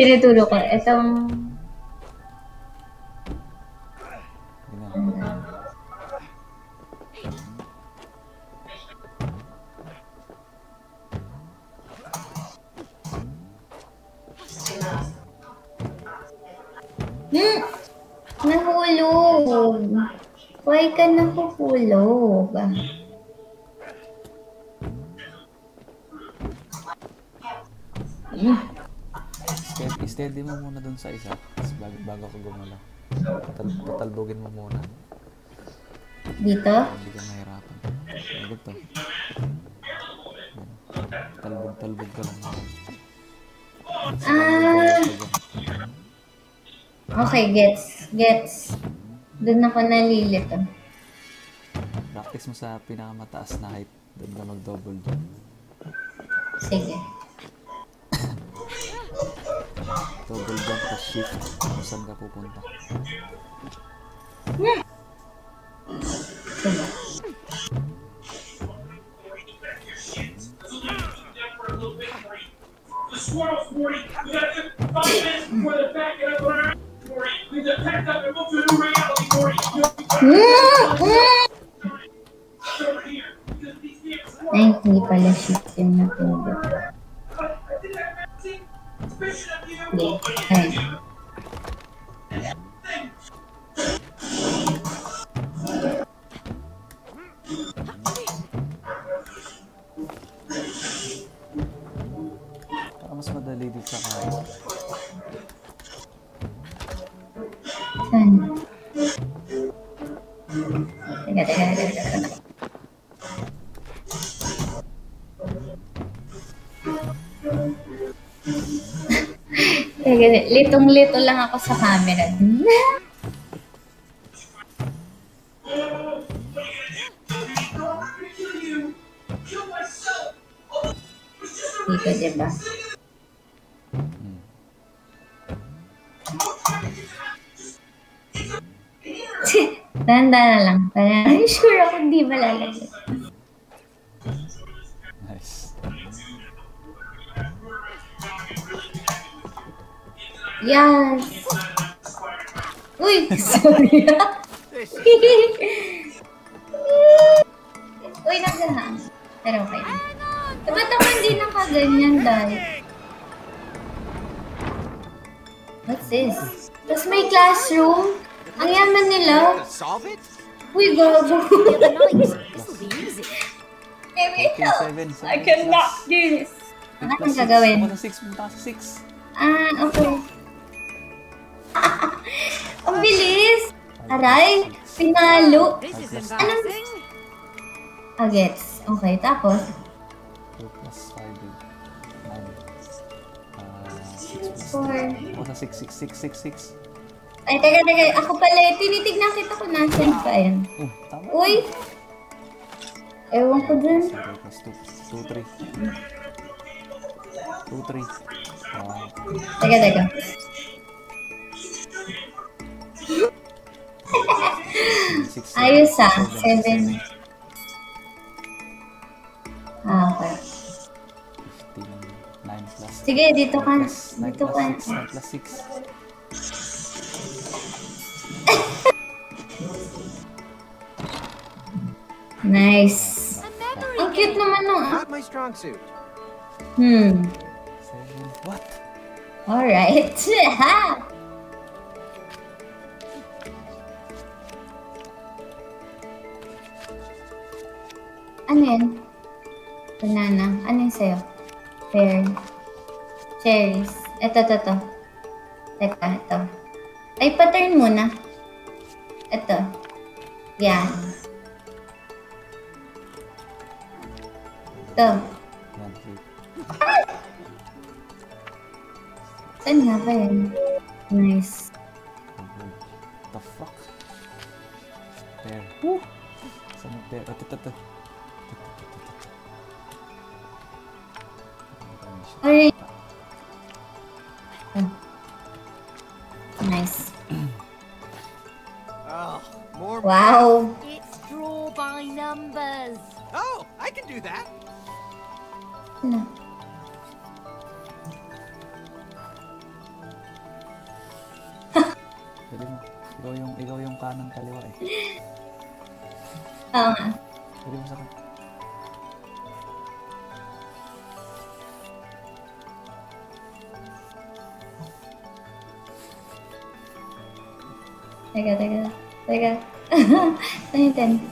Tinuturo ko. Itong... Okay, gets. Gets. Doon ako nalilito. Practice mo sa pinakamataas na height. Doon ka mag-double jump. Sige. Double jump pa shift kung saan ka pupunta. Hmm. Sige. The squirrel's 40. We got to five minutes before they're backing up on our 40. We pack up and move to new reality 40. Over here. Because these damn Ay, hindi pala yung natulog. Hindi. Ay. Para mas madali dito sa kaya. Teka, teka, teka, teka. Teka, litong-lito lang ako sa camera. Dito, diba? Tanda na lang. Kaya, I'm sure ako di malalagay. Nice. Yes! Uy! Sorry. Uy, nagahang. Pero okay. Ba't ako hindi nakaganyan dahil? What's this? Tapos may classroom. Ang yaman nila. Solve it? Uy, gago. I cannot do this. Ano six. gagawin? Ako na 6, punta sa 6. Ah, okay. Ang bilis! Aray! Pinalo! Anong... Ah, gets. Okay, tapos? 2 plus 5, 9. Uh, 6 plus Four. 3. Ako na 6, 6, 6, 6, 6. Ay, teka, teka. Ako pala, eh, tinitignan kita kung nasan ka yan. Oh, tama. Uy! Ewan ko dun. 0 plus 2, 2, 3. 2, 3. Uh, Teka, teka. Ayos ah. seven, Seven. Ah, okay. 15, 9 plus. Sige, dito ka. Plus, 9 Dito ka. 6, 9 plus 6. Nice. Ang cute naman nung ah. Not my strong suit. Hmm. 7, what? Alright. Ha! ano yan? Banana. Ano yung sa'yo? Pear. Cherries. Ito, ito, ito. Teka, ito. Ay, pattern muna. Ito. Yan. Ito. One, two. Saan nga ba yan? Nice. The fuck? There. Woo! Saan yung there? Ito, ito, ito. Alright. Oh. Nice. Oh, more. Wow. It's draw by numbers. Oh, I can do that. No. Pwede mo. Ikaw yung, ikaw yung kanan kaliwa eh. Oo nga. Pwede mo sa kanya. Teka, teka. Teka. Ano yung 10?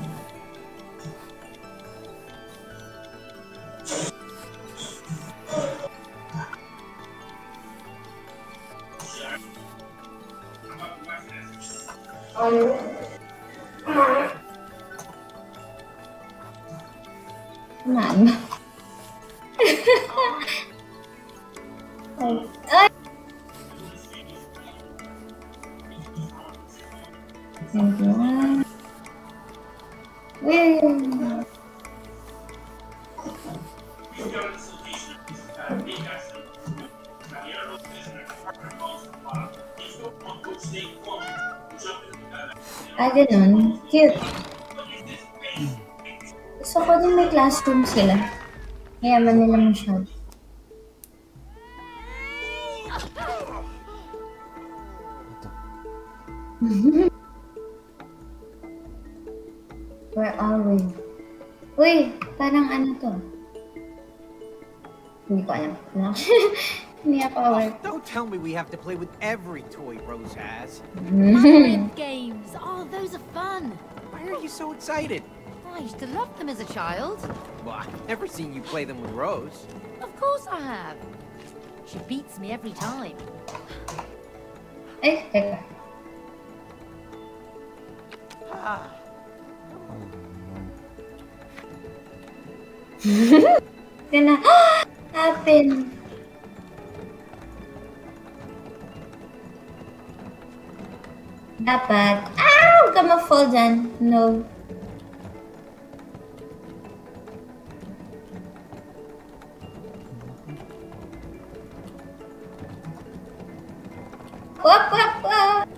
Sila. Mayaman nila masyado. Where are we? Uy, parang ano to? Hindi ko alam. Wala. Hindi ako aware. Oh, don't tell me we have to play with every toy Rose has. Labyrinth games. Oh, those are fun. Why are you so excited? I used to love them as a child. Well, I've never seen you play them with Rose. Of course I have. She beats me every time. Eh, teka. Gana. Happen. Dapat. Ah! Huwag ka ma-fall dyan. No. Wap, wap, wap.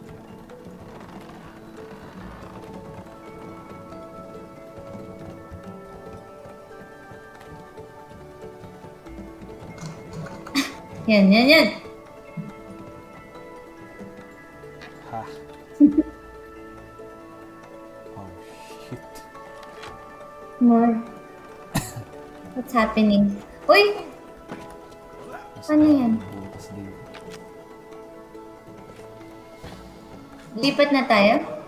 Yan, yan, yan. Ha. oh, shit. More. What's happening? Uy! Ano yan? Lipat na tayo?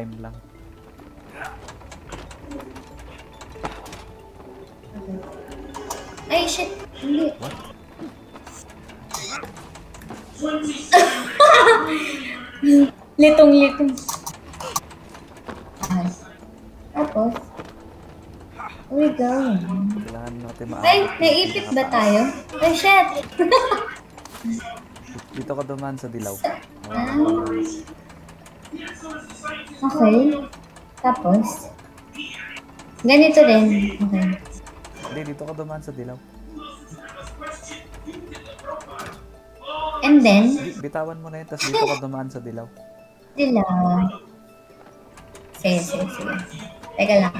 Time lang. Ay, shit. Hindi. Litong-litong. Ah. Tapos, we going? Kailangan natin ma- Ay, naipit ba tayo? Ay, shit! Dito ka dumaan sa dilaw. Ah. Okay. Tapos, ganito rin. Okay. Hindi, dito ka dumaan sa dilaw. And then, Bitawan mo na yun, tapos dito ka dumaan sa dilaw. dilaw. Sige, sige, sige. Teka lang.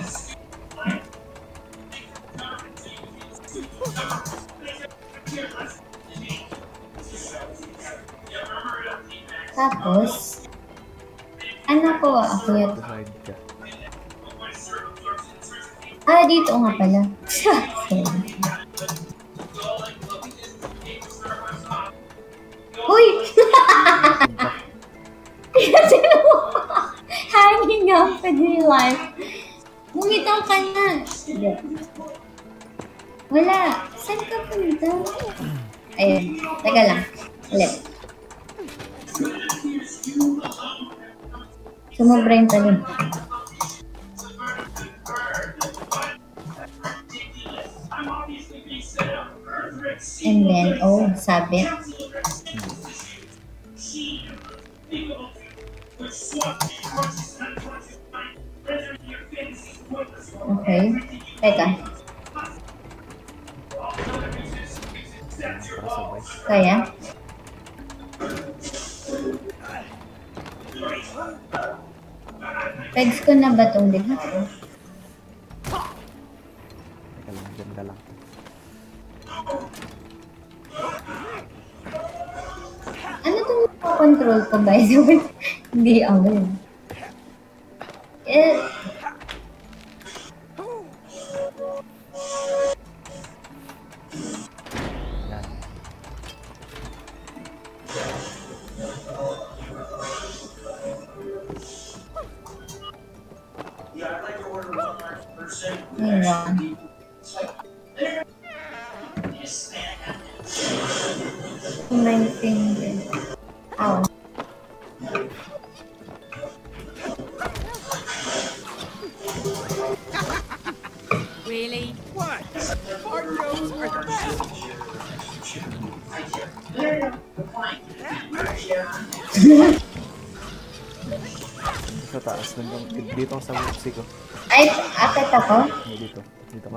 Tapos, ano ko aakyat? Decide ka. Ah, dito nga pala. Uy! Kasi mo, hanging out with your life. Bumitaw ka na. Wala. Saan ka punta? Ayun. Teka lang. Ulit. Sumobra yung talon. And then, oh, sabi. Okay. Teka. Digha ko? Teka lang, dyan ka lang. Ano itong control ko way? Hindi ako yun.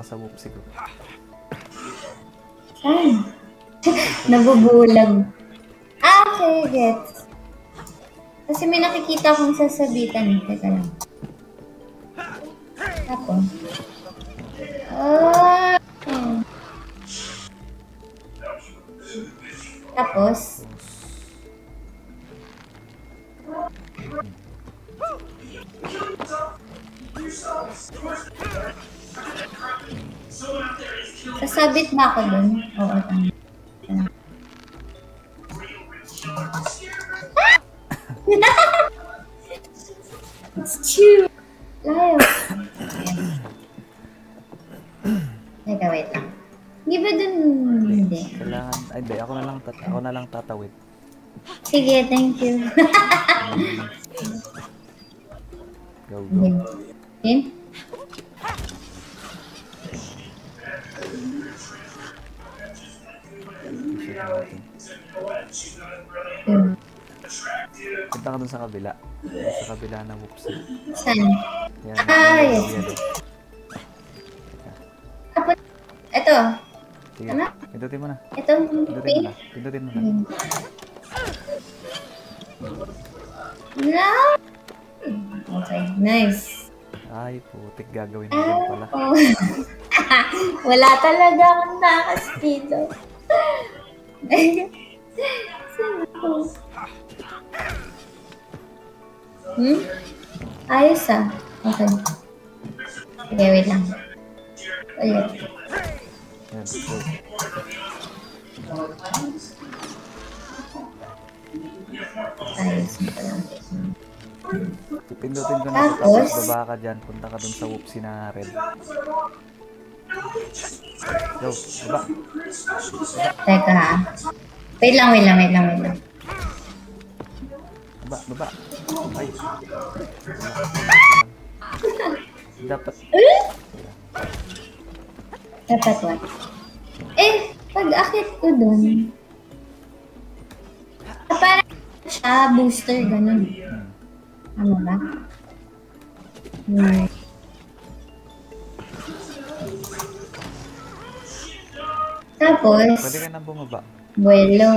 Sa ko. Saan? Nabubulag. Ah, okay, gets. Kasi may nakikita akong sasabitan. Teka lang. Tapos. Ah. Tapos. Sasabit ba ako dun? Oo, tama. It's true. Layo. Teka, wait lang. Di ba dun hindi? Kailangan, ay hindi, ako na lang, tat, ako na lang tatawid. Sige, thank you. Go, go. Okay. Shoot natin. Yun. Punta ka dun sa kabila. Dun Sa kabila ng whoopsie. Saan? Yan. Ah, yes. Tapos, ito. Sige. Ano? Pindutin mo na. Ito. Pindutin mo na. Pindutin mo na. No! Okay, nice. Ay, putik gagawin mo din pala. Wala talaga akong takas dito. Saan ako? Hmm? Ayos ah. Okay. Okay, wait lang. Ulit. Yan, go. Ayos na pala. Pindutin ko na Tapos? tapos baba ka dyan. Punta ka dun sa whoopsie na red. Go, baba. Teka ha. Wait lang, wait lang, wait lang, wait lang. Baba, baba. Ay. Dapat, Dapat what? Eh, pag akit ko dun, ah, parang siya, booster, ganun. Ano ba? Hmm. Tapos, pwede ka nang bumaba. buwelo.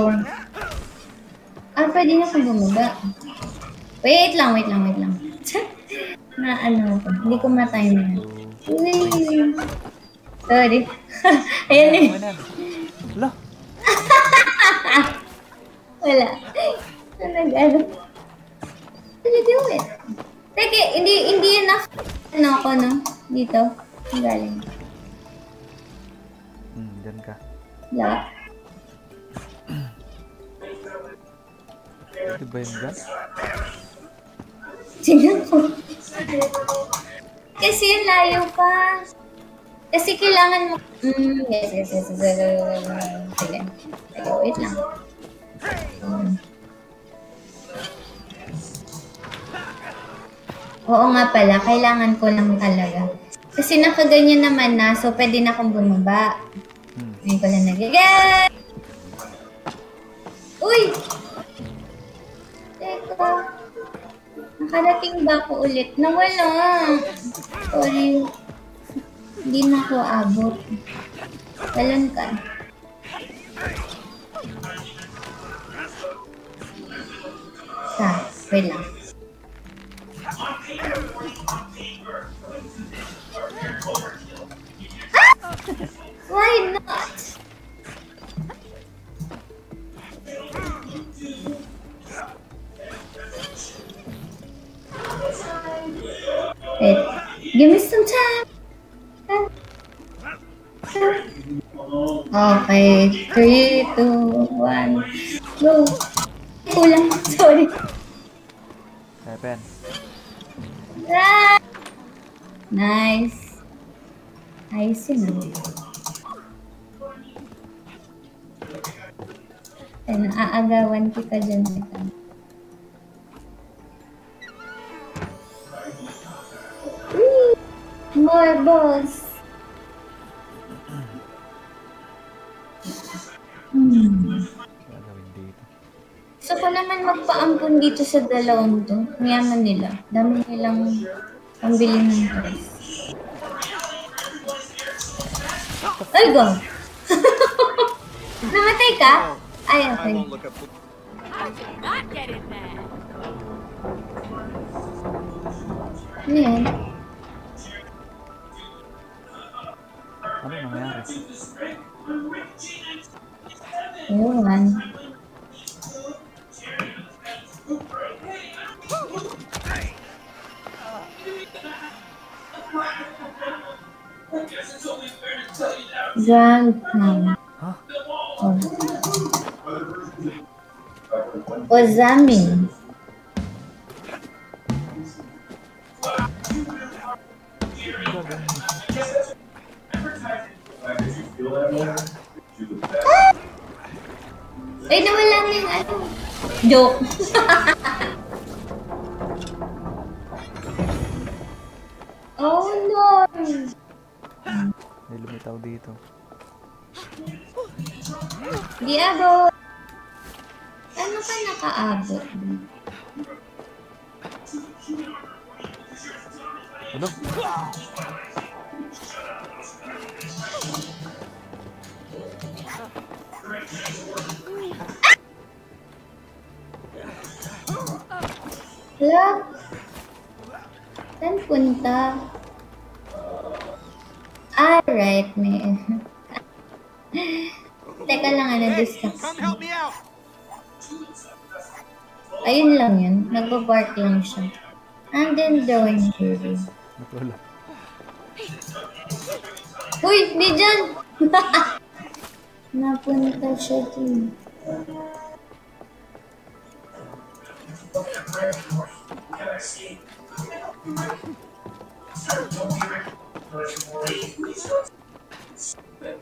Ah, pwede na akong bumaba. Wait lang, wait lang, wait lang. na ano ako, hindi ko ma-time na. Uy. Sorry. Ayan eh. Yan? Wala. Nag ano? How you do it? Teka, hindi, hindi enough ano ako, no? Dito. Galing. Hmm, dyan ka. Yeah. Ito ba yung gun? Tingnan ko. Kasi layo pa. Kasi kailangan mo... Mm, yes, yes, yes, yes. Sige. Sige, wait lang. Um. Oo nga pala, kailangan ko lang talaga. Kasi nakaganyan naman na, so pwede na akong bumaba. Hmm. Ngayon ko lang nagigay! Uy! Teka. Nakarating ba ako ulit? Nawala. Sorry. Hindi na ako abot. Talon ka. Sa, wait lang. Ah! Why not? Give me some time. Okay. Three, two, one. Go. Kulang. Sorry. Seven. Nice. I see now. Eh, kita dyan. More balls! Hmm. Gusto ko naman magpaampun dito sa dalawang to. Mayaman nila. Dami nilang pambili ng dress. Ay, go! Namatay ka? Ay, okay. Ano yan? Ano nangyari? Ewan. Grand Prix. Oh. Ay, nawala na yung ano. Joke. oh no. May lumitaw dito. Diabo. Ano Paano ka nakaabot? Ano? Hala? Saan punta? Alright, may... Teka lang, ano, distract. Ayun lang yun. Nagbabark lang siya. And then drawing baby. Wala. Uy, di dyan! Napunta siya dun.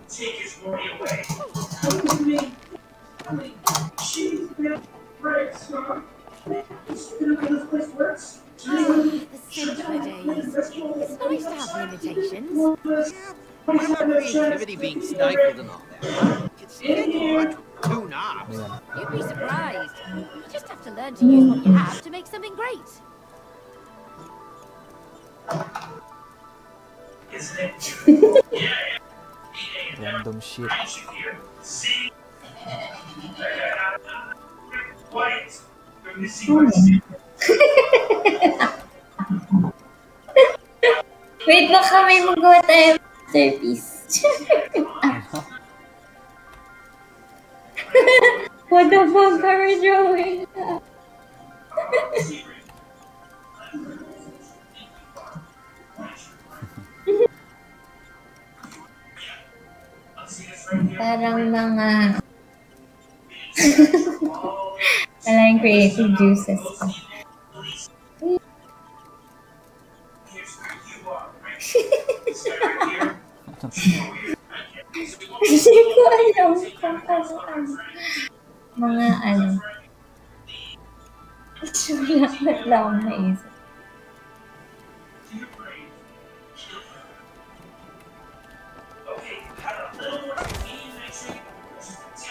Take his glory away. The simpler days. It's nice to have limitations. Without creativity being stifled and all that. It's not too knobs. Ayan. You'd be surprised. You just have to learn to use what you have to make something great. Random shit. See? Quiet. You're missing my secret. Wait, baka may magawa tayo masterpiece. What the fuck are we drawing? Parang mga... Wala yung creative juices ko. Hindi ko alam kung ano ano. Mga ano. Wala, wala akong maisip.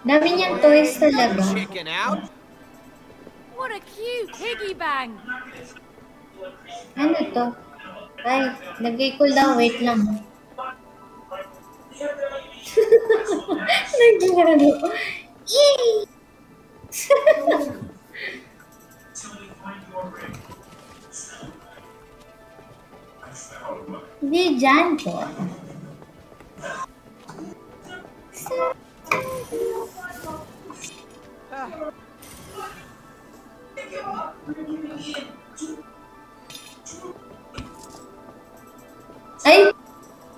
Dami niyang toys talaga. What a cute piggy bank. Ano to? Ay, lagay ko lang. Wait lang. Naglaro. Yay! Hindi dyan po. Ay!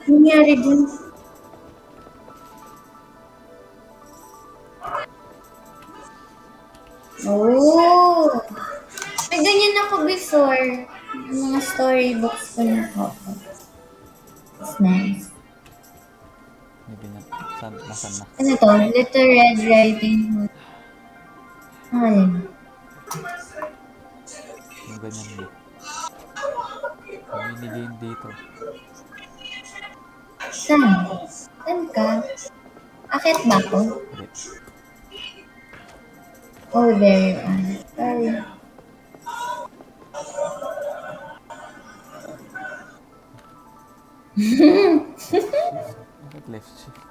Nangyari dun. Oh! May ganyan ako before. Yung mga storybooks ko na ako. It's nice. San, nasan na? Ano to? Little Red Riding Hood. Ano yun? Yung ganyan din. May minigame dito. Saan? Saan ka? Akit ba ako? Hindi. Oh, there you are. Sorry. Bakit left siya?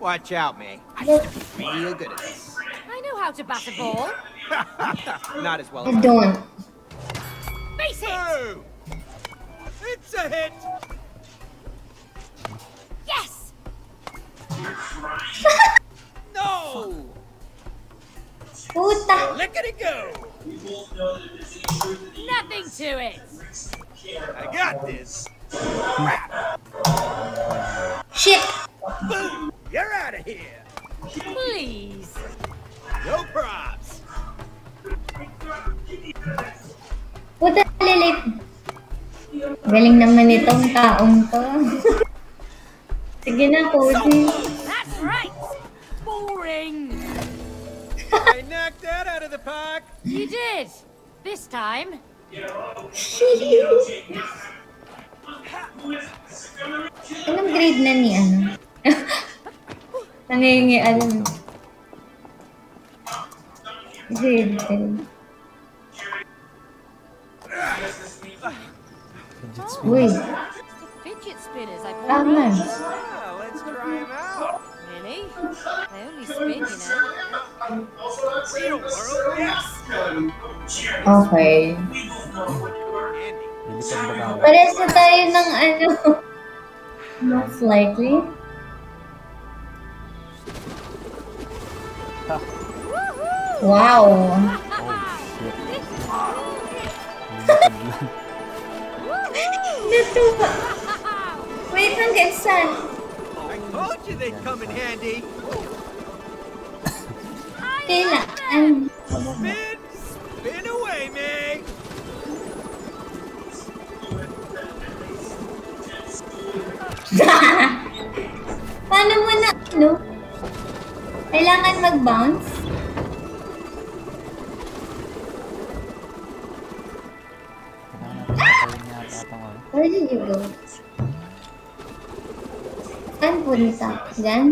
Watch out, me. I used to be real good at this. I know how to bat a ball. Not as well I as don't. Face it! Oh! It's a hit! Yes! No! Puta! Lickety go! Nothing to it! I got this. Shit! Boom! You're out of here. Please. No props. Puta, lilip. Galing naman itong taong to. Sige na, Cody. That's right. Boring. I knocked that out of the park. You did. This time. Anong grade na ni ano? Nangingi, alam. Grade 10. Uy, I tama. Well, let's try him out. Really? They only spin, you know. Okay. Lilipad ba ako? Pares na tayo ng ano. Most likely. Wow. Oh, Natuwa. Wait, hanggang saan? I told you they'd come in handy. Kailan? Ano? Ano? Kailangan mag-bounce? Ano. Where did you go? Saan punta? Diyan?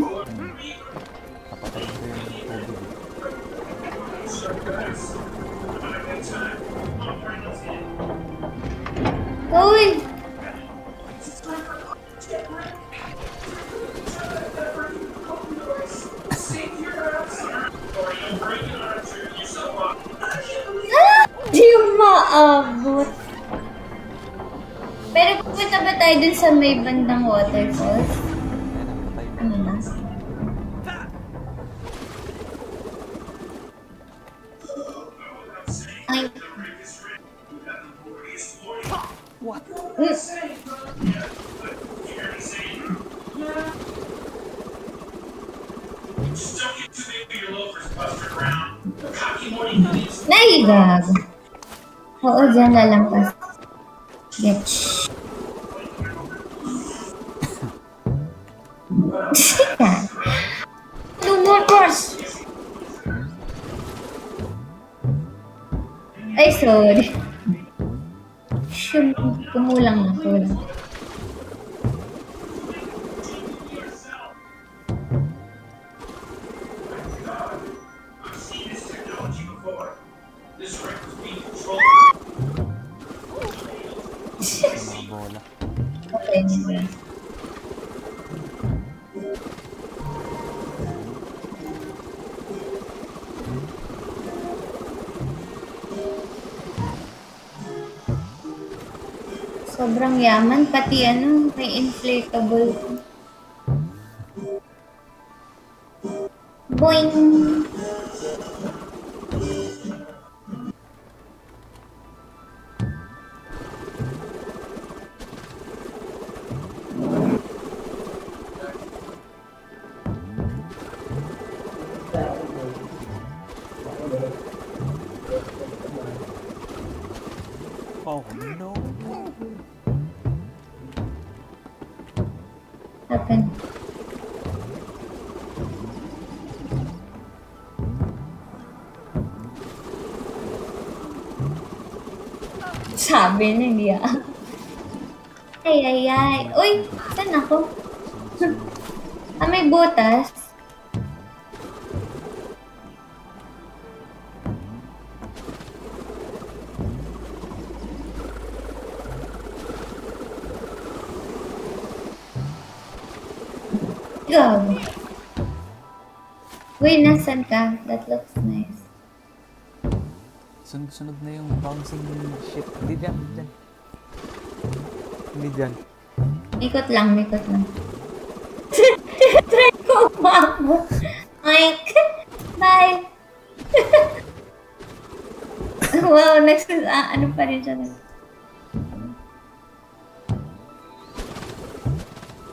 May bandang waterfalls? Ano na? Ay. What? Naigag. Oo, dyan lalampas. Sobrang yaman, pati ano, may inflatable. Sabi niya. Ay, ay, ay. Uy, saan ako? ah, may butas. Go. Uy, nasan ka? That looks. Sunod-sunod na yung bouncing shit. Hindi dyan, dyan. Hindi dyan. Ikot lang, ikot lang. Try ko umabot. Mike, bye. wow, next is, ah, ano pa rin siya.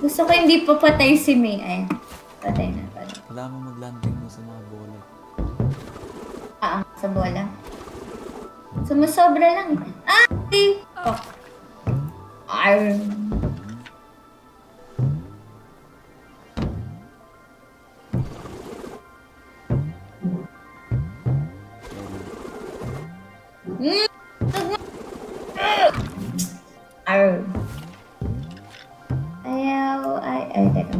Gusto ko hindi pa patay si May. Ay, patay na pala. Wala mo mag-landing mo sa mga bola. Ah, sa bola. Sumusobra lang. Ah! eh. Oh. Arr. Mm. Arr. Ayaw, ay, ay, teka.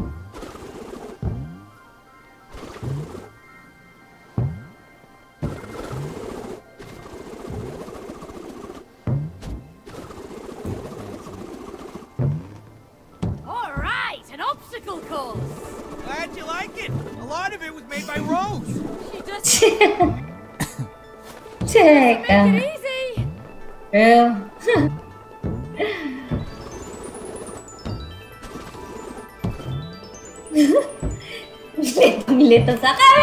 Lot of it was made by Rose. She does Teka. make it easy. Real. Litong-lito sa camera.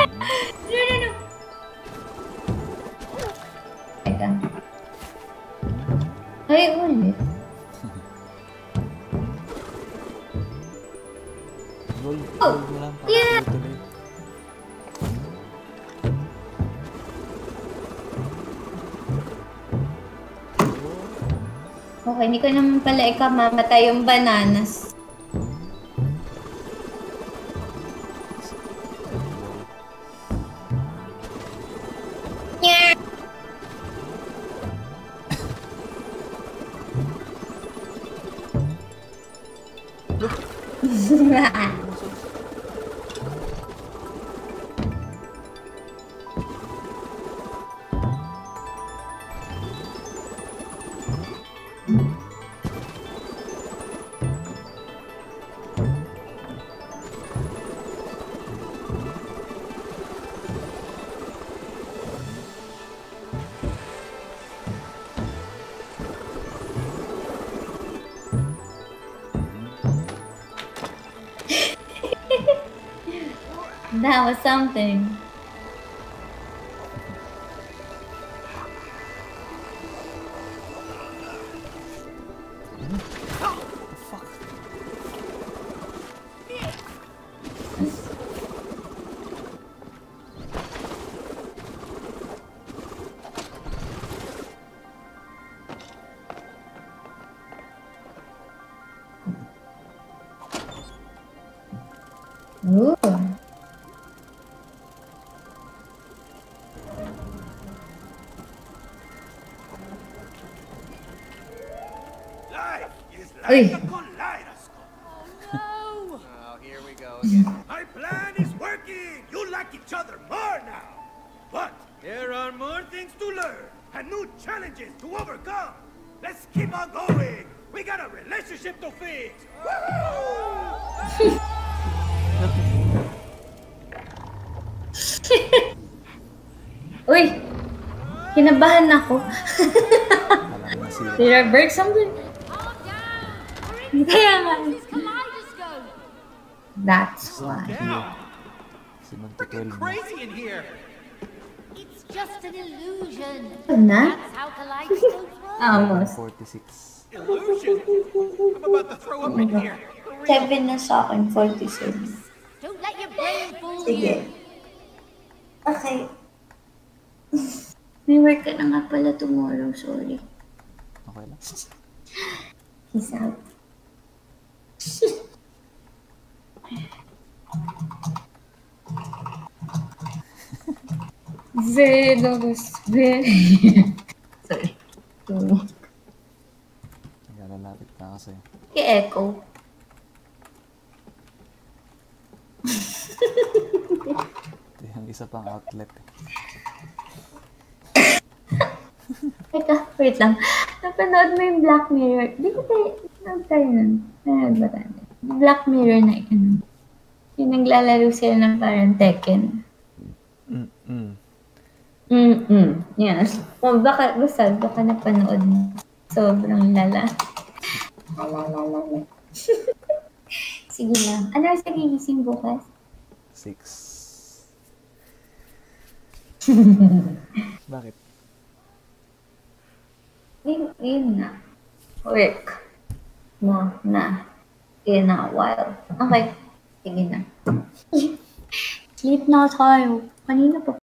Hindi ko naman pala ikaw mamatay yung bananas. Was something. Is Uy. like a kaleidoscope. No. Oh, here we go again. My plan is working. You like each other more now. But there are more things to learn and new challenges to overcome. Let's keep on going. We got a relationship to fix. Uy! Kinabahan ako. Ko. Did I break something? That's why. Kasi magto-12 na. Crazy in here. It's just an illusion. Na? That's how kaleidoscopes work. Almost. 46. Illusion. I'm about to throw up in here. Seven na sa akin, 47. Don't let your brain fool Sige. you. Okay. May work ka na nga pala tomorrow, sorry. Okay lang. Peace out. Zedos. Very. Sorry. Tumok. Naglalapit na kasi. I-echo. Ito yung isa pang outlet. Teka, wait lang. Napanood mo yung Black Mirror. Di ko tayo, tayo nun. Nanood ba tayo? Black Mirror na ano. Yung naglalaro sila ng parang Tekken. Mm-mm. Mm-mm. Yan. O baka, basta, baka napanood mo. Sobrang lala. Lalalala. Sige lang. Ano sa gigising bukas? Six. Bakit? Yun, yun na. Work. Mo na. In a while. Okay. Sige na. Sleep na tayo. Kanina pa